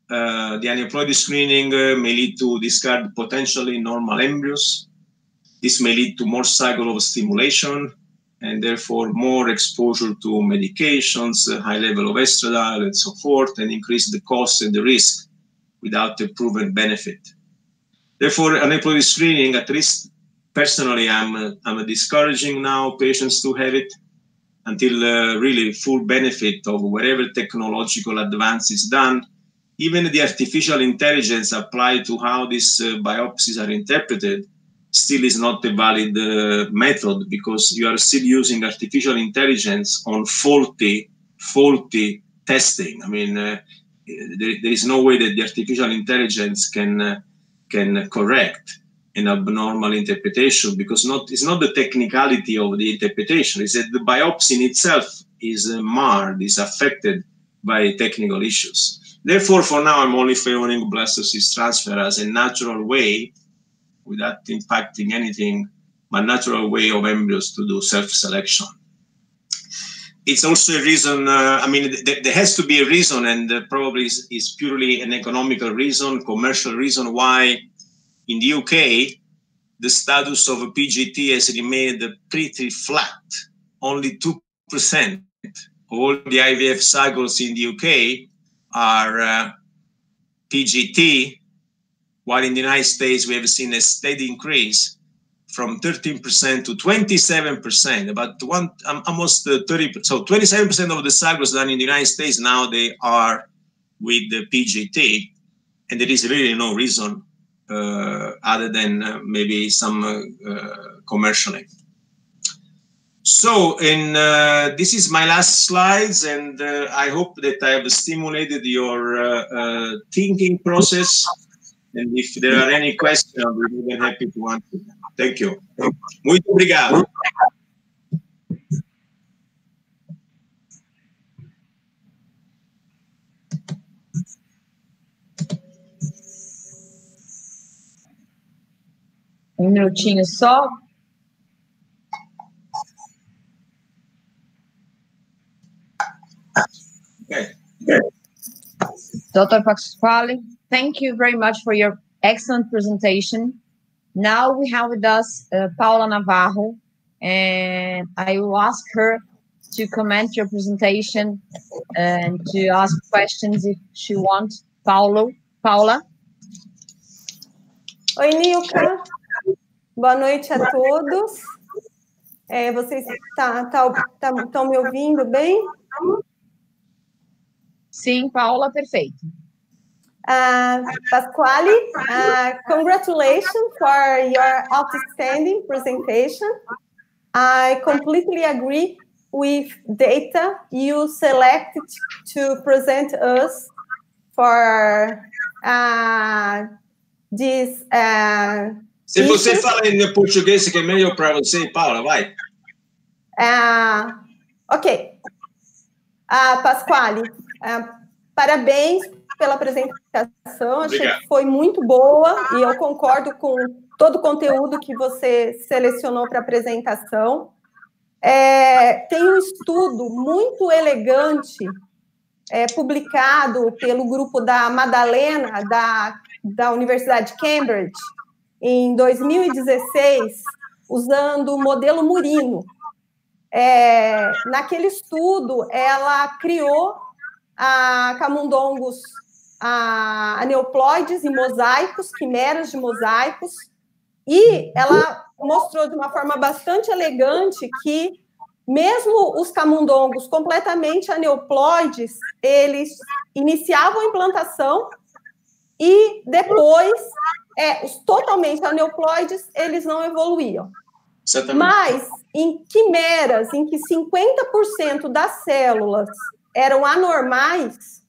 Uh, the aneuploidy screening uh, may lead to discard potentially normal embryos. This may lead to more cycle of stimulation and therefore more exposure to medications, high level of estradiol, and so forth, and increase the cost and the risk without a proven benefit. Therefore, aneuploidy screening, at least personally, I'm, I'm discouraging now patients to have it until uh, really full benefit of whatever technological advance is done. Even the artificial intelligence applied to how these uh, biopsies are interpreted still is not a valid uh, method because you are still using artificial intelligence on faulty, faulty testing. I mean, uh, there, there is no way that the artificial intelligence can uh, can correct an abnormal interpretation because not it's not the technicality of the interpretation; it's that the biopsy in itself is uh, marred, is affected by technical issues. Therefore, for now, I'm only favoring blastocyst transfer as a natural way without impacting anything, but natural way of embryos to do self-selection. It's also a reason, uh, I mean, th there has to be a reason, and uh, probably is, is purely an economical reason, commercial reason why in the UK, the status of a PGT has remained pretty flat. Only 2% of all the IVF cycles in the UK are uh, PGT, while in the United States, we have seen a steady increase from 13% to 27%, about one, um, almost 30, so 27% of the cycles done in the United States now they are with the PGT, and there is really no reason uh, other than uh, maybe some uh, uh commercially. So, in uh, this is my last slides, and uh, I hope that I have stimulated your thinking process and if there are any questions, we'll be more happy to answer them. Thank you. Muito obrigado. Um minutinho só. Okay. Dr. Pasquale. Thank you very much for your excellent presentation. Now we have with us uh, Paula Navarro, and I will ask her to comment your presentation and to ask questions if she wants. Paulo, Paula. Oi, Nilka. Boa noite a todos. É, vocês estão tá, tá, tá, me ouvindo bem? Sim, Paula, perfeito. Uh, Pasquale, uh, congratulations for your outstanding presentation. I completely agree with data you selected to present us for uh, this. Uh, Se você fala em português, que é melhor para você, Paula, vai. Uh, ok. Uh, Pasquale, uh, parabéns pela apresentação, achei que foi muito boa e eu concordo com todo o conteúdo que você selecionou para a apresentação. É, tem um estudo muito elegante é, publicado pelo grupo da Madalena, da, da Universidade de Cambridge, em 2016, usando o modelo Murino. É, naquele estudo, ela criou a camundongos, a, a neoploides e mosaicos, quimeras de mosaicos, e ela mostrou de uma forma bastante elegante que mesmo os camundongos completamente aneuploides, eles iniciavam a implantação e depois, é, os totalmente aneuploides, eles não evoluíam. Exatamente. Mas em quimeras, em que 50% das células eram anormais,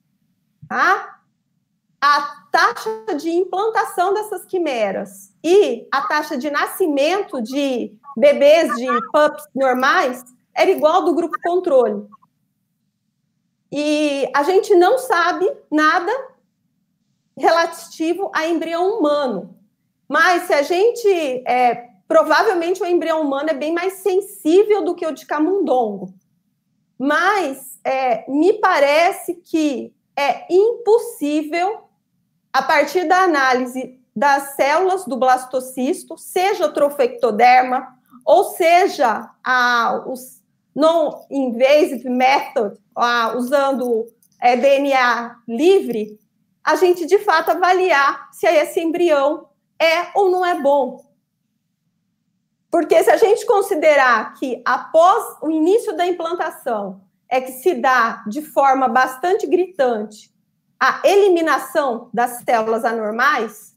tá? a taxa de implantação dessas quimeras e a taxa de nascimento de bebês de pups normais era igual do grupo controle. E a gente não sabe nada relativo a embrião humano. Mas se a gente. É, provavelmente o embrião humano é bem mais sensível do que o de camundongo. Mas é, me parece que é impossível, a partir da análise das células do blastocisto, seja trofectoderma, ou seja, a, os non-invasive method, a, usando é, DNA livre, a gente de fato avaliar se esse embrião é ou não é bom. Porque se a gente considerar que após o início da implantação é que se dá de forma bastante gritante a eliminação das células anormais,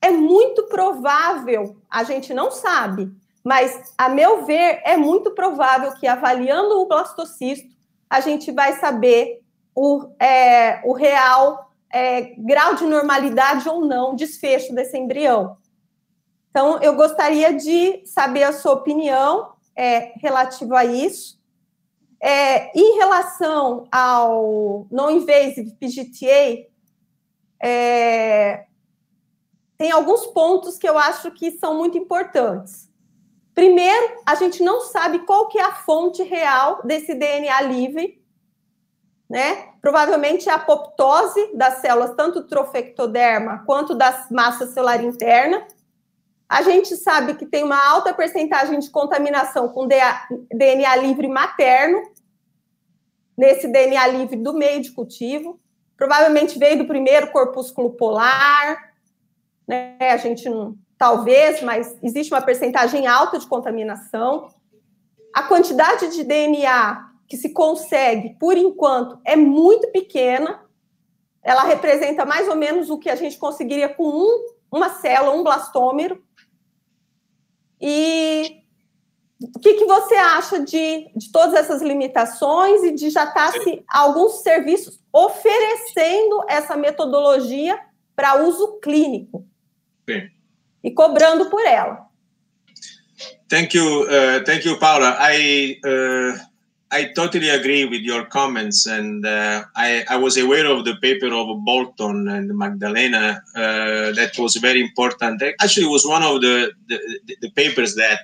é muito provável, a gente não sabe, mas a meu ver é muito provável que avaliando o blastocisto a gente vai saber o, é, o real é, grau de normalidade ou não desfecho desse embrião. Então, eu gostaria de saber a sua opinião é, relativo a isso. É, em relação ao non-invasive PGTA, é, tem alguns pontos que eu acho que são muito importantes. Primeiro, a gente não sabe qual que é a fonte real desse DNA livre, né? Provavelmente é a apoptose das células, tanto do trofectoderma quanto da massa celular interna. A gente sabe que tem uma alta percentagem de contaminação com DNA livre materno, nesse DNA livre do meio de cultivo. Provavelmente veio do primeiro corpúsculo polar, né? A gente não, talvez, mas existe uma percentagem alta de contaminação. A quantidade de DNA que se consegue, por enquanto, é muito pequena. Ela representa mais ou menos o que a gente conseguiria com um, uma célula, um blastômero. E o que, que você acha de, de todas essas limitações e de já estar tá se alguns serviços oferecendo essa metodologia para uso clínico? Sim. E cobrando por ela. Thank you, uh, thank you, Paula. I uh, I totally agree with your comments, and uh, I, I was aware of the paper of Bolton and Magdalena. Uh, that was very important. Actually, it was one of the the, the papers that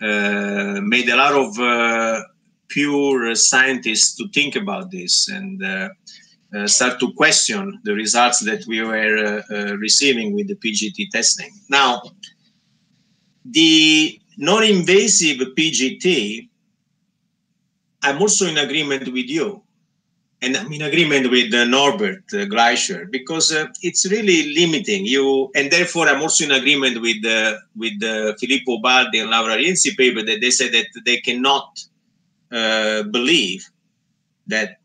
uh, made a lot of uh, pure scientists to think about this and uh, uh, start to question the results that we were receiving with the PGT testing. Now, the non-invasive PGT, I'm also in agreement with you and I'm in agreement with uh, Norbert uh, because uh, it's really limiting you, and therefore I'm also in agreement with uh, with uh, Filippo Baldi and Laura Rienzi paper that they said that they cannot uh, believe that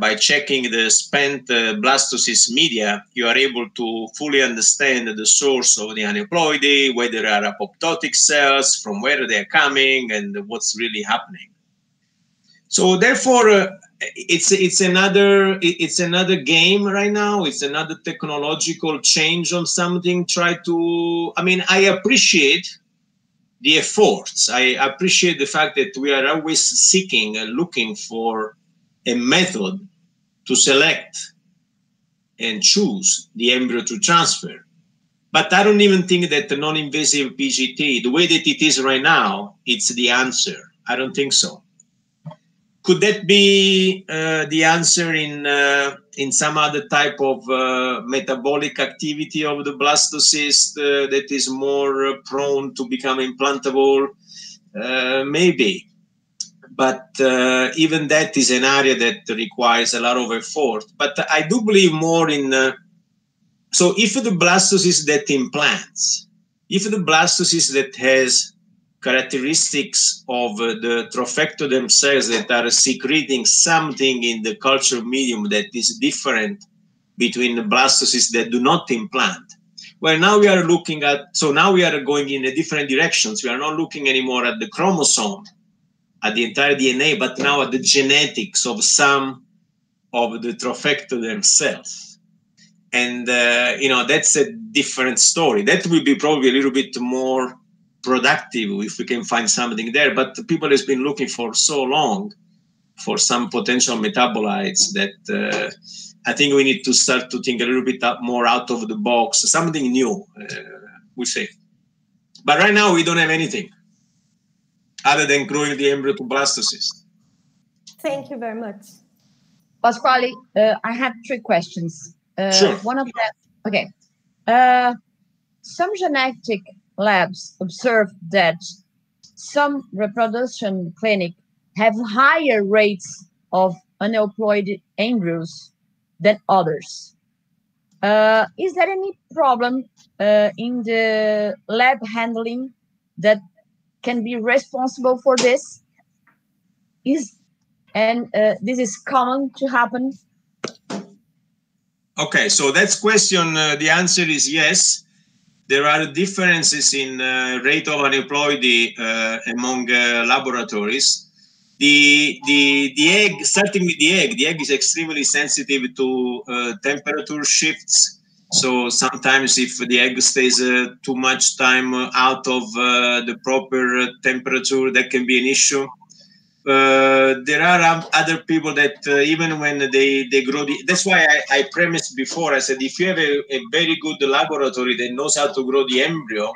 by checking the spent blastocyst media, you are able to fully understand the source of the aneuploidy, whether there are apoptotic cells, from where they are coming, and what's really happening. So therefore, uh, it's it's another it's another game right now. It's another technological change on something. Try to i mean i appreciate the efforts. I appreciate the fact that we are always seeking and looking for a method to select and choose the embryo to transfer. But i don't even think that the non-invasive pgt the way that it is right now it's the answer. I don't think so could that be uh, the answer in uh, in some other type of uh, metabolic activity of the blastocyst uh, that is more prone to become implantable? Uh, maybe, but uh, even that is an area that requires a lot of effort. But I do believe more in. so, if the blastocyst that implants, if the blastocyst that has characteristics of uh, the trophectoderm cells that are secreting something in the culture medium that is different between the blastocysts that do not implant. Well, now we are looking at, so now we are going in a different directions. We are not looking anymore at the chromosome, at the entire DNA, but now at the genetics of some of the trophectoderm cells. And, uh, you know, that's a different story. That will be probably a little bit more productive if we can find something there. But people has been looking for so long for some potential metabolites that uh, I think we need to start to think a little bit more out of the box, something new, uh, we say. But right now we don't have anything other than growing the embryo to blastocyst. Thank you very much. Pasquale, uh, I have three questions. Uh, sure. One of them, okay. Uh, some genetic labs observed that some reproduction clinics have higher rates of aneuploid embryos than others. Uh, is there any problem uh, in the lab handling that can be responsible for this? Is and uh, this is common to happen? Okay, so that's question. Uh, the answer is yes there are differences in uh, rate of aneuploidy uh, among uh, laboratories. The, the, the egg, starting with the egg, the egg is extremely sensitive to uh, temperature shifts. So sometimes if the egg stays uh, too much time out of uh, the proper temperature, that can be an issue. Uh, there are um, other people that uh, even when they, they grow the, that's why I, I premised before i said if you have a, a, very good laboratory that knows how to grow the embryo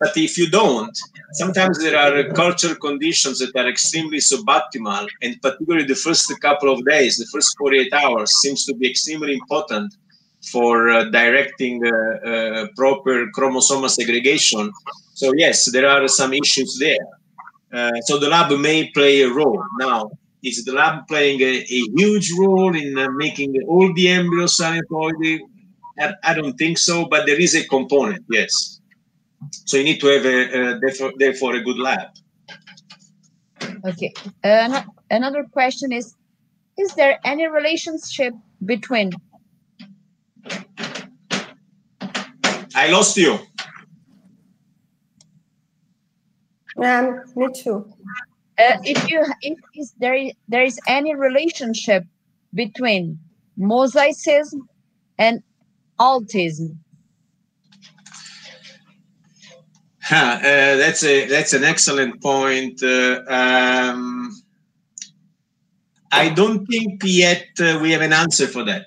but if you don't sometimes there are culture conditions that are extremely suboptimal and particularly the first couple of days the first 48 hours seems to be extremely important for uh, directing uh, uh, proper chromosomal segregation. So yes there are some issues there uh, so the lab may play a role. Now, is the lab playing a, a huge role in uh, making all the embryos aneuploidy? I, I, don't think so, but there is a component, yes. So you need to have a, a therefore, therefore, a good lab. Okay. Uh, another question is: Is there any relationship between? I lost you. Um, me too. Uh, if you if is there is, there is any relationship between mosaicism and autism huh, uh, that's a that's an excellent point uh, um, i don't think yet uh, we have an answer for that.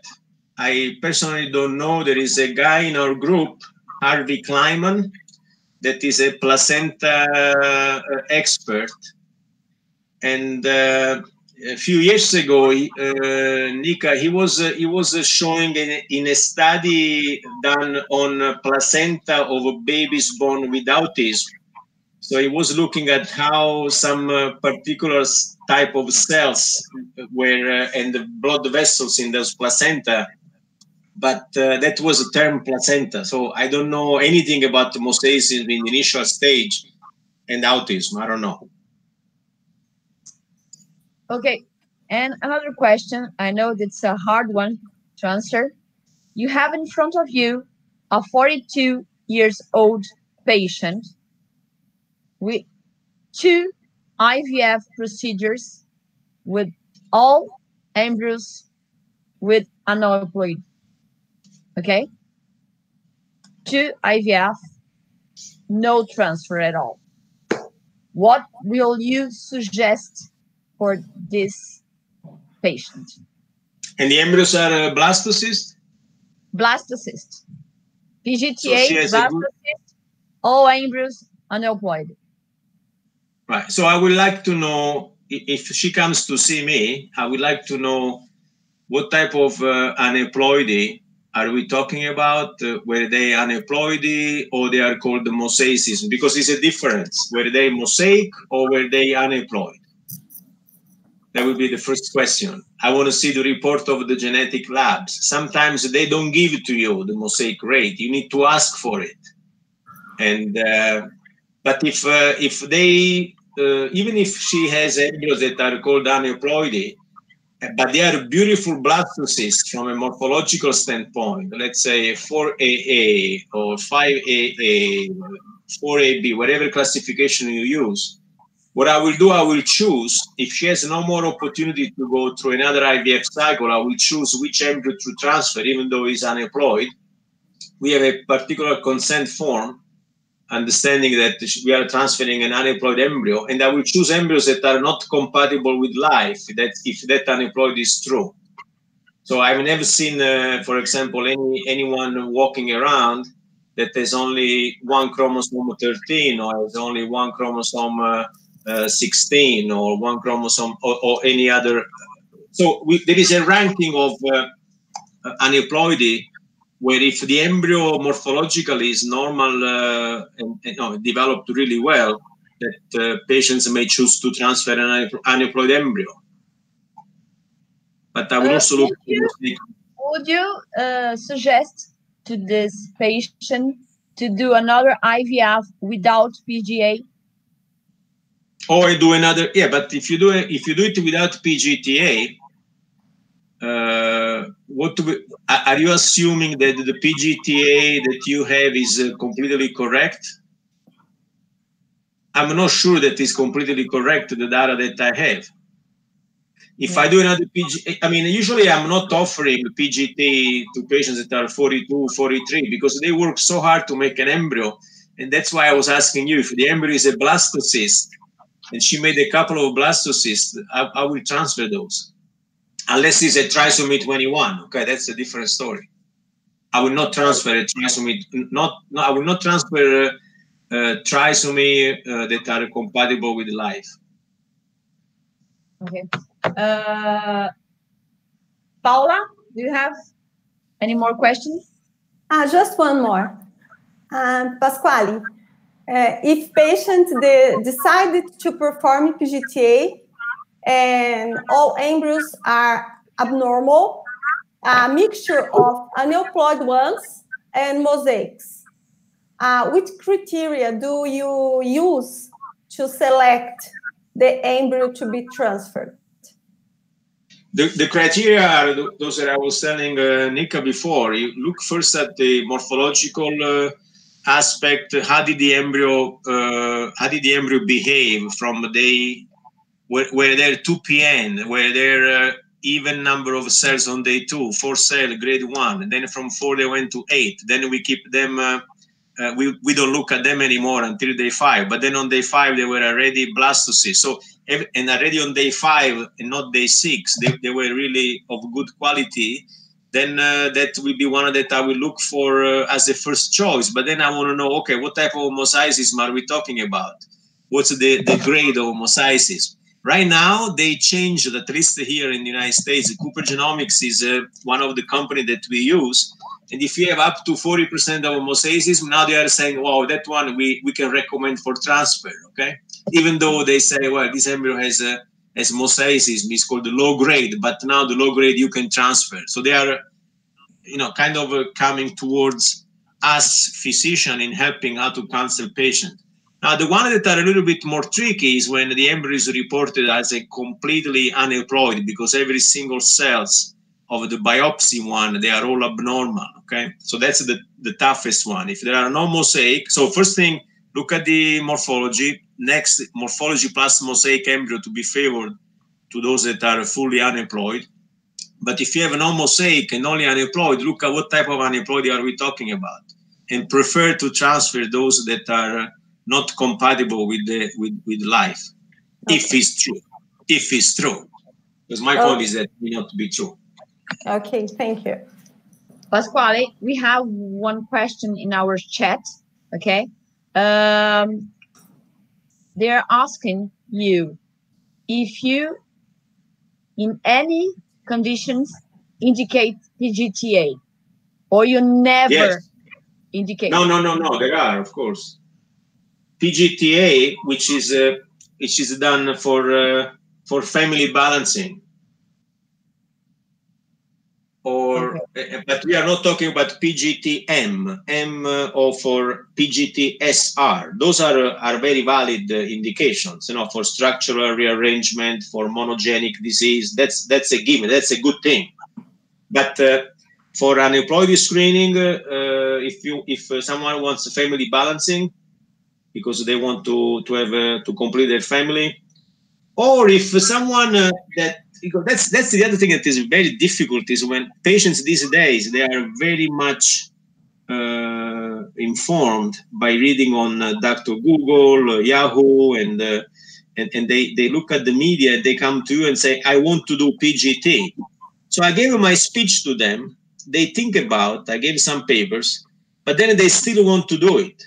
I personally don't know. There is a guy in our group Harvey Kliman that is a placenta uh, expert. And uh, a few years ago, uh, Nika, he was he was showing in, in, a study done on placenta of babies born with autism. So he was looking at how some uh, particular type of cells were uh, and the blood vessels in those placenta but uh, that was a term placenta. So I don't know anything about mosaicism in the initial stage and autism. I don't know. Okay. And another question. I know it's a hard one to answer. You have in front of you a 42 years old patient with two IVF procedures with all embryos with aneuploid Okay. To IVF, no transfer at all. What will you suggest for this patient? And the embryos are uh, blastocyst? Blastocyst. PGTA, so blastocyst, all embryos aneuploid. Right. So I would like to know if she comes to see me, I would like to know what type of uh, aneuploidy are we talking about? Uh, were they aneuploidy or they are called the mosaicism? Because it's a difference. Were they mosaic or were they aneuploid? That would be the first question. I want to see the report of the genetic labs. Sometimes they don't give it to you, the mosaic rate. You need to ask for it. And uh, but if uh, if they uh, even if she has embryos that are called aneuploidy, but they are beautiful blastocysts from a morphological standpoint. Let's say 4AA or 5AA, 4AB, whatever classification you use. What I will do, I will choose, if she has no more opportunity to go through another IVF cycle, I will choose which embryo to transfer, even though he's aneuploid. We have a particular consent form understanding that we are transferring an aneuploid embryo, and I will choose embryos that are not compatible with life. That if that aneuploid is true. So I've never seen, uh, for example, any anyone walking around that has only one chromosome 13 or has only one chromosome uh, uh, 16 or one chromosome or, or any other. So we, there is a ranking of uh, aneuploidy where if the embryo morphologically is normal uh, and, and no, developed really well, that uh, patients may choose to transfer an aneuploid embryo. But I would uh, also look. You, would you uh, suggest to this patient to do another IVF without PGA? Or do another, yeah. But if you do it, if you do it without PGTA, what we, are you assuming that the PGTA that you have is uh, completely correct? I'm not sure that is completely correct the data that I have. If yeah. I do another PG, I mean, usually I'm not offering PGT to patients that are 42, 43 because they work so hard to make an embryo. And that's why I was asking you if the embryo is a blastocyst and she made a couple of blastocysts, I, I will transfer those unless it's a trisomy 21. Okay, that's a different story. I will not transfer a trisomy. Not, no, I will not transfer uh, uh, trisomy uh, that are compatible with life. Okay. Uh, Paula, do you have any more questions? Ah, just one more. Uh, Pasquale, uh, if patients decide to perform PGTA and all embryos are abnormal, a mixture of aneuploid ones and mosaics. Uh, which criteria do you use to select the embryo to be transferred? The, the criteria are those that I was telling uh, Nika before. You look first at the morphological uh, aspect. How did the embryo uh, how did the embryo behave from day where, where there 2pn, where there uh, even number of cells on day two, four cell, grade one, and then from four they went to eight. Then we keep them. Uh, uh, we, we don't look at them anymore until day five. But then on day five they were already blastocysts. So and already on day five and not day six, they, they were really of good quality. Then uh, that will be one that I will look for uh, as the first choice. But then I want to know, okay, what type of mosaicism are we talking about? What's the, the grade of mosaicism? Right now, they changed, at least here in the United States, Cooper Genomics is uh, one of the company that we use. And if you have up to 40% of mosaicism, now they are saying, wow, that one we, we can recommend for transfer, okay? Even though they say, well, this embryo has a has mosaicism, it's called the low grade, but now the low grade you can transfer. So they are, you know, kind of uh, coming towards us physician in helping how to counsel patient. Now, the one that are a little bit more tricky is when the embryo is reported as a completely aneuploid because every single cells of the biopsy one, they are all abnormal, okay? So that's the, the toughest one. If there are no mosaic, so first thing, look at the morphology. Next, morphology plus mosaic embryo to be favored to those that are fully aneuploid. But if you have no mosaic and only aneuploid, look at what type of aneuploid are we talking about and prefer to transfer those that are not compatible with the with, with life okay. if it's true if it's true because my point is that it may not be true okay thank you pasquale we have one question in our chat okay um, they're asking you if you, in any conditions, indicate PGTA, or you never yes. indicate. No, no, no, no. There are, of course. PGTA, which is uh, which is done for uh, for family balancing or okay. Eh, but we are not talking about PGTM, M uh, or for PGTSR. Those are uh, are very valid uh, indications, you know, for structural rearrangement, for monogenic disease. That's that's a given. That's a good thing. But uh, for aneuploidy screening, uh, uh, if you if someone wants family balancing because they want to to have to complete their family, or if someone that because that's that's the other thing that is very difficult is when patients these days they are very much uh, informed by reading on uh, Dr. Google, uh, Yahoo, and, uh, and and they they look at the media they come to you and say, "I want to do PGT." So I gave my speech to them. They think about. I gave some papers, but then they still want to do it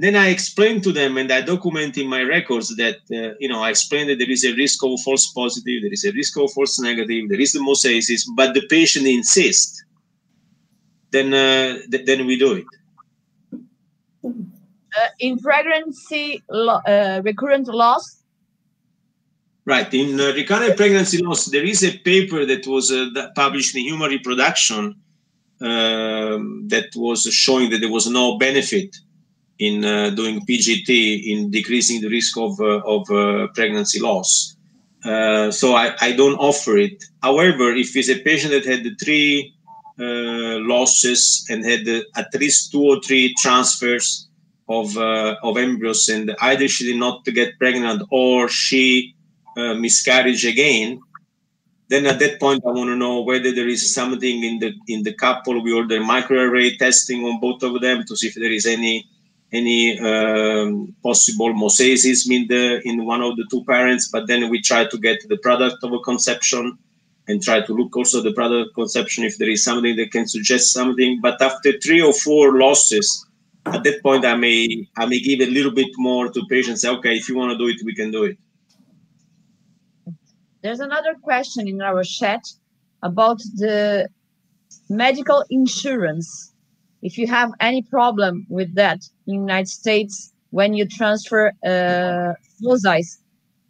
then I explain to them and I document in my records that, uh, you know, I explain that there is a risk of false positive, there is a risk of false negative, there is the mosaicis, but the patient insists, then, uh, th then we do it. Uh, in pregnancy, uh, recurrent loss? Right. In uh, recurrent pregnancy loss, there is a paper that was uh, published in Human Reproduction um, that was showing that there was no benefit in uh, doing PGT in decreasing the risk of, uh, of uh, pregnancy loss. Uh, so I, I don't offer it. However, if it's a patient that had three uh, losses and had at least two or three transfers of, of embryos and either she did not get pregnant or she miscarriage again, then at that point I want to know whether there is something in the in the couple. We order microarray testing on both of them to see if there is any any um, possible mosaicism in the in one of the two parents but then we try to get the product of a conception and try to look also the product conception if there is something that can suggest something. But after three or four losses at that point i may i may give a little bit more to patients say okay if you want to do it we can do it. There's another question in our chat about the medical insurance if you have any problem with that in the United States when you transfer uh,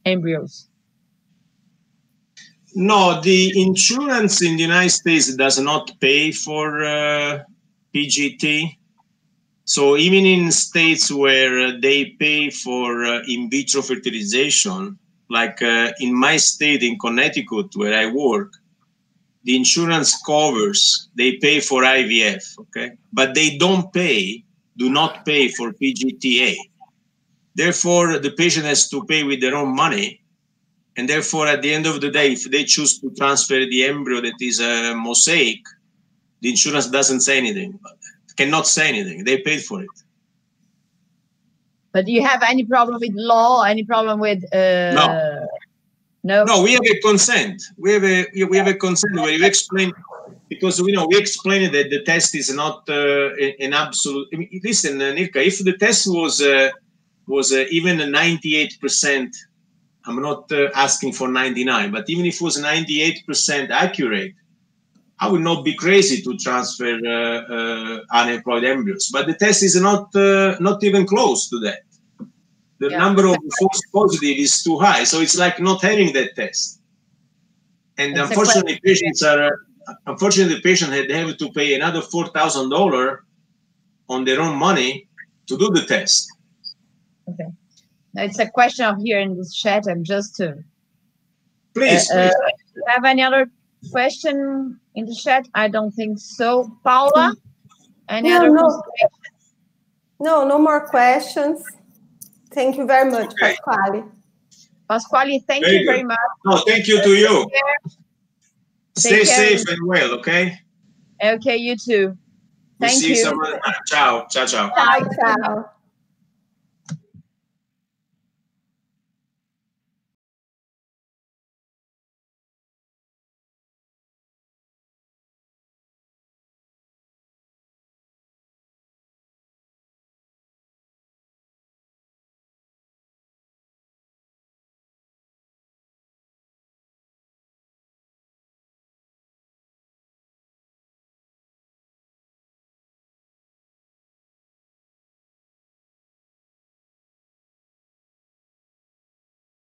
embryos? No, the insurance in the United States does not pay for uh, PGT. So even in states where they pay for uh, in vitro fertilization, like uh, in my state in Connecticut where I work, the insurance covers, they pay for IVF, okay? But they don't pay, do not pay for PGTA. Therefore, the patient has to pay with their own money. And therefore, at the end of the day, if they choose to transfer the embryo that is a mosaic, the insurance doesn't say anything, cannot say anything. They paid for it. But do you have any problem with law? Any problem with uh, no. No. No, we have a consent. We have a we have a consent where you explain because we know we explained that the test is not uh, an absolute. I mean, listen, uh, Nilka, if the test was uh, was uh, even ninety eight percent, I'm not uh, asking for ninety nine, but even if it was ninety eight percent accurate, I would not be crazy to transfer uh, aneuploid embryos. But the test is not not even close to that the yeah. number of false positive is too high. So it's like not having that test. And That's unfortunately, patients are unfortunately the patient had have to pay another four thousand dollar on their own money to do the test. Okay, it's a question of here in this chat. I'm just to please. Uh, please. Uh, have any other question in the chat? I don't think so. Paula, any no, other no. No, no more questions. Thank you very much, okay. Pasquale. Pasquale, thank very you good. very much. No, thank you to you. Stay safe and well, okay? Okay, you too. Thank we'll you. Some, ciao, ciao, ciao. Ciao, ciao.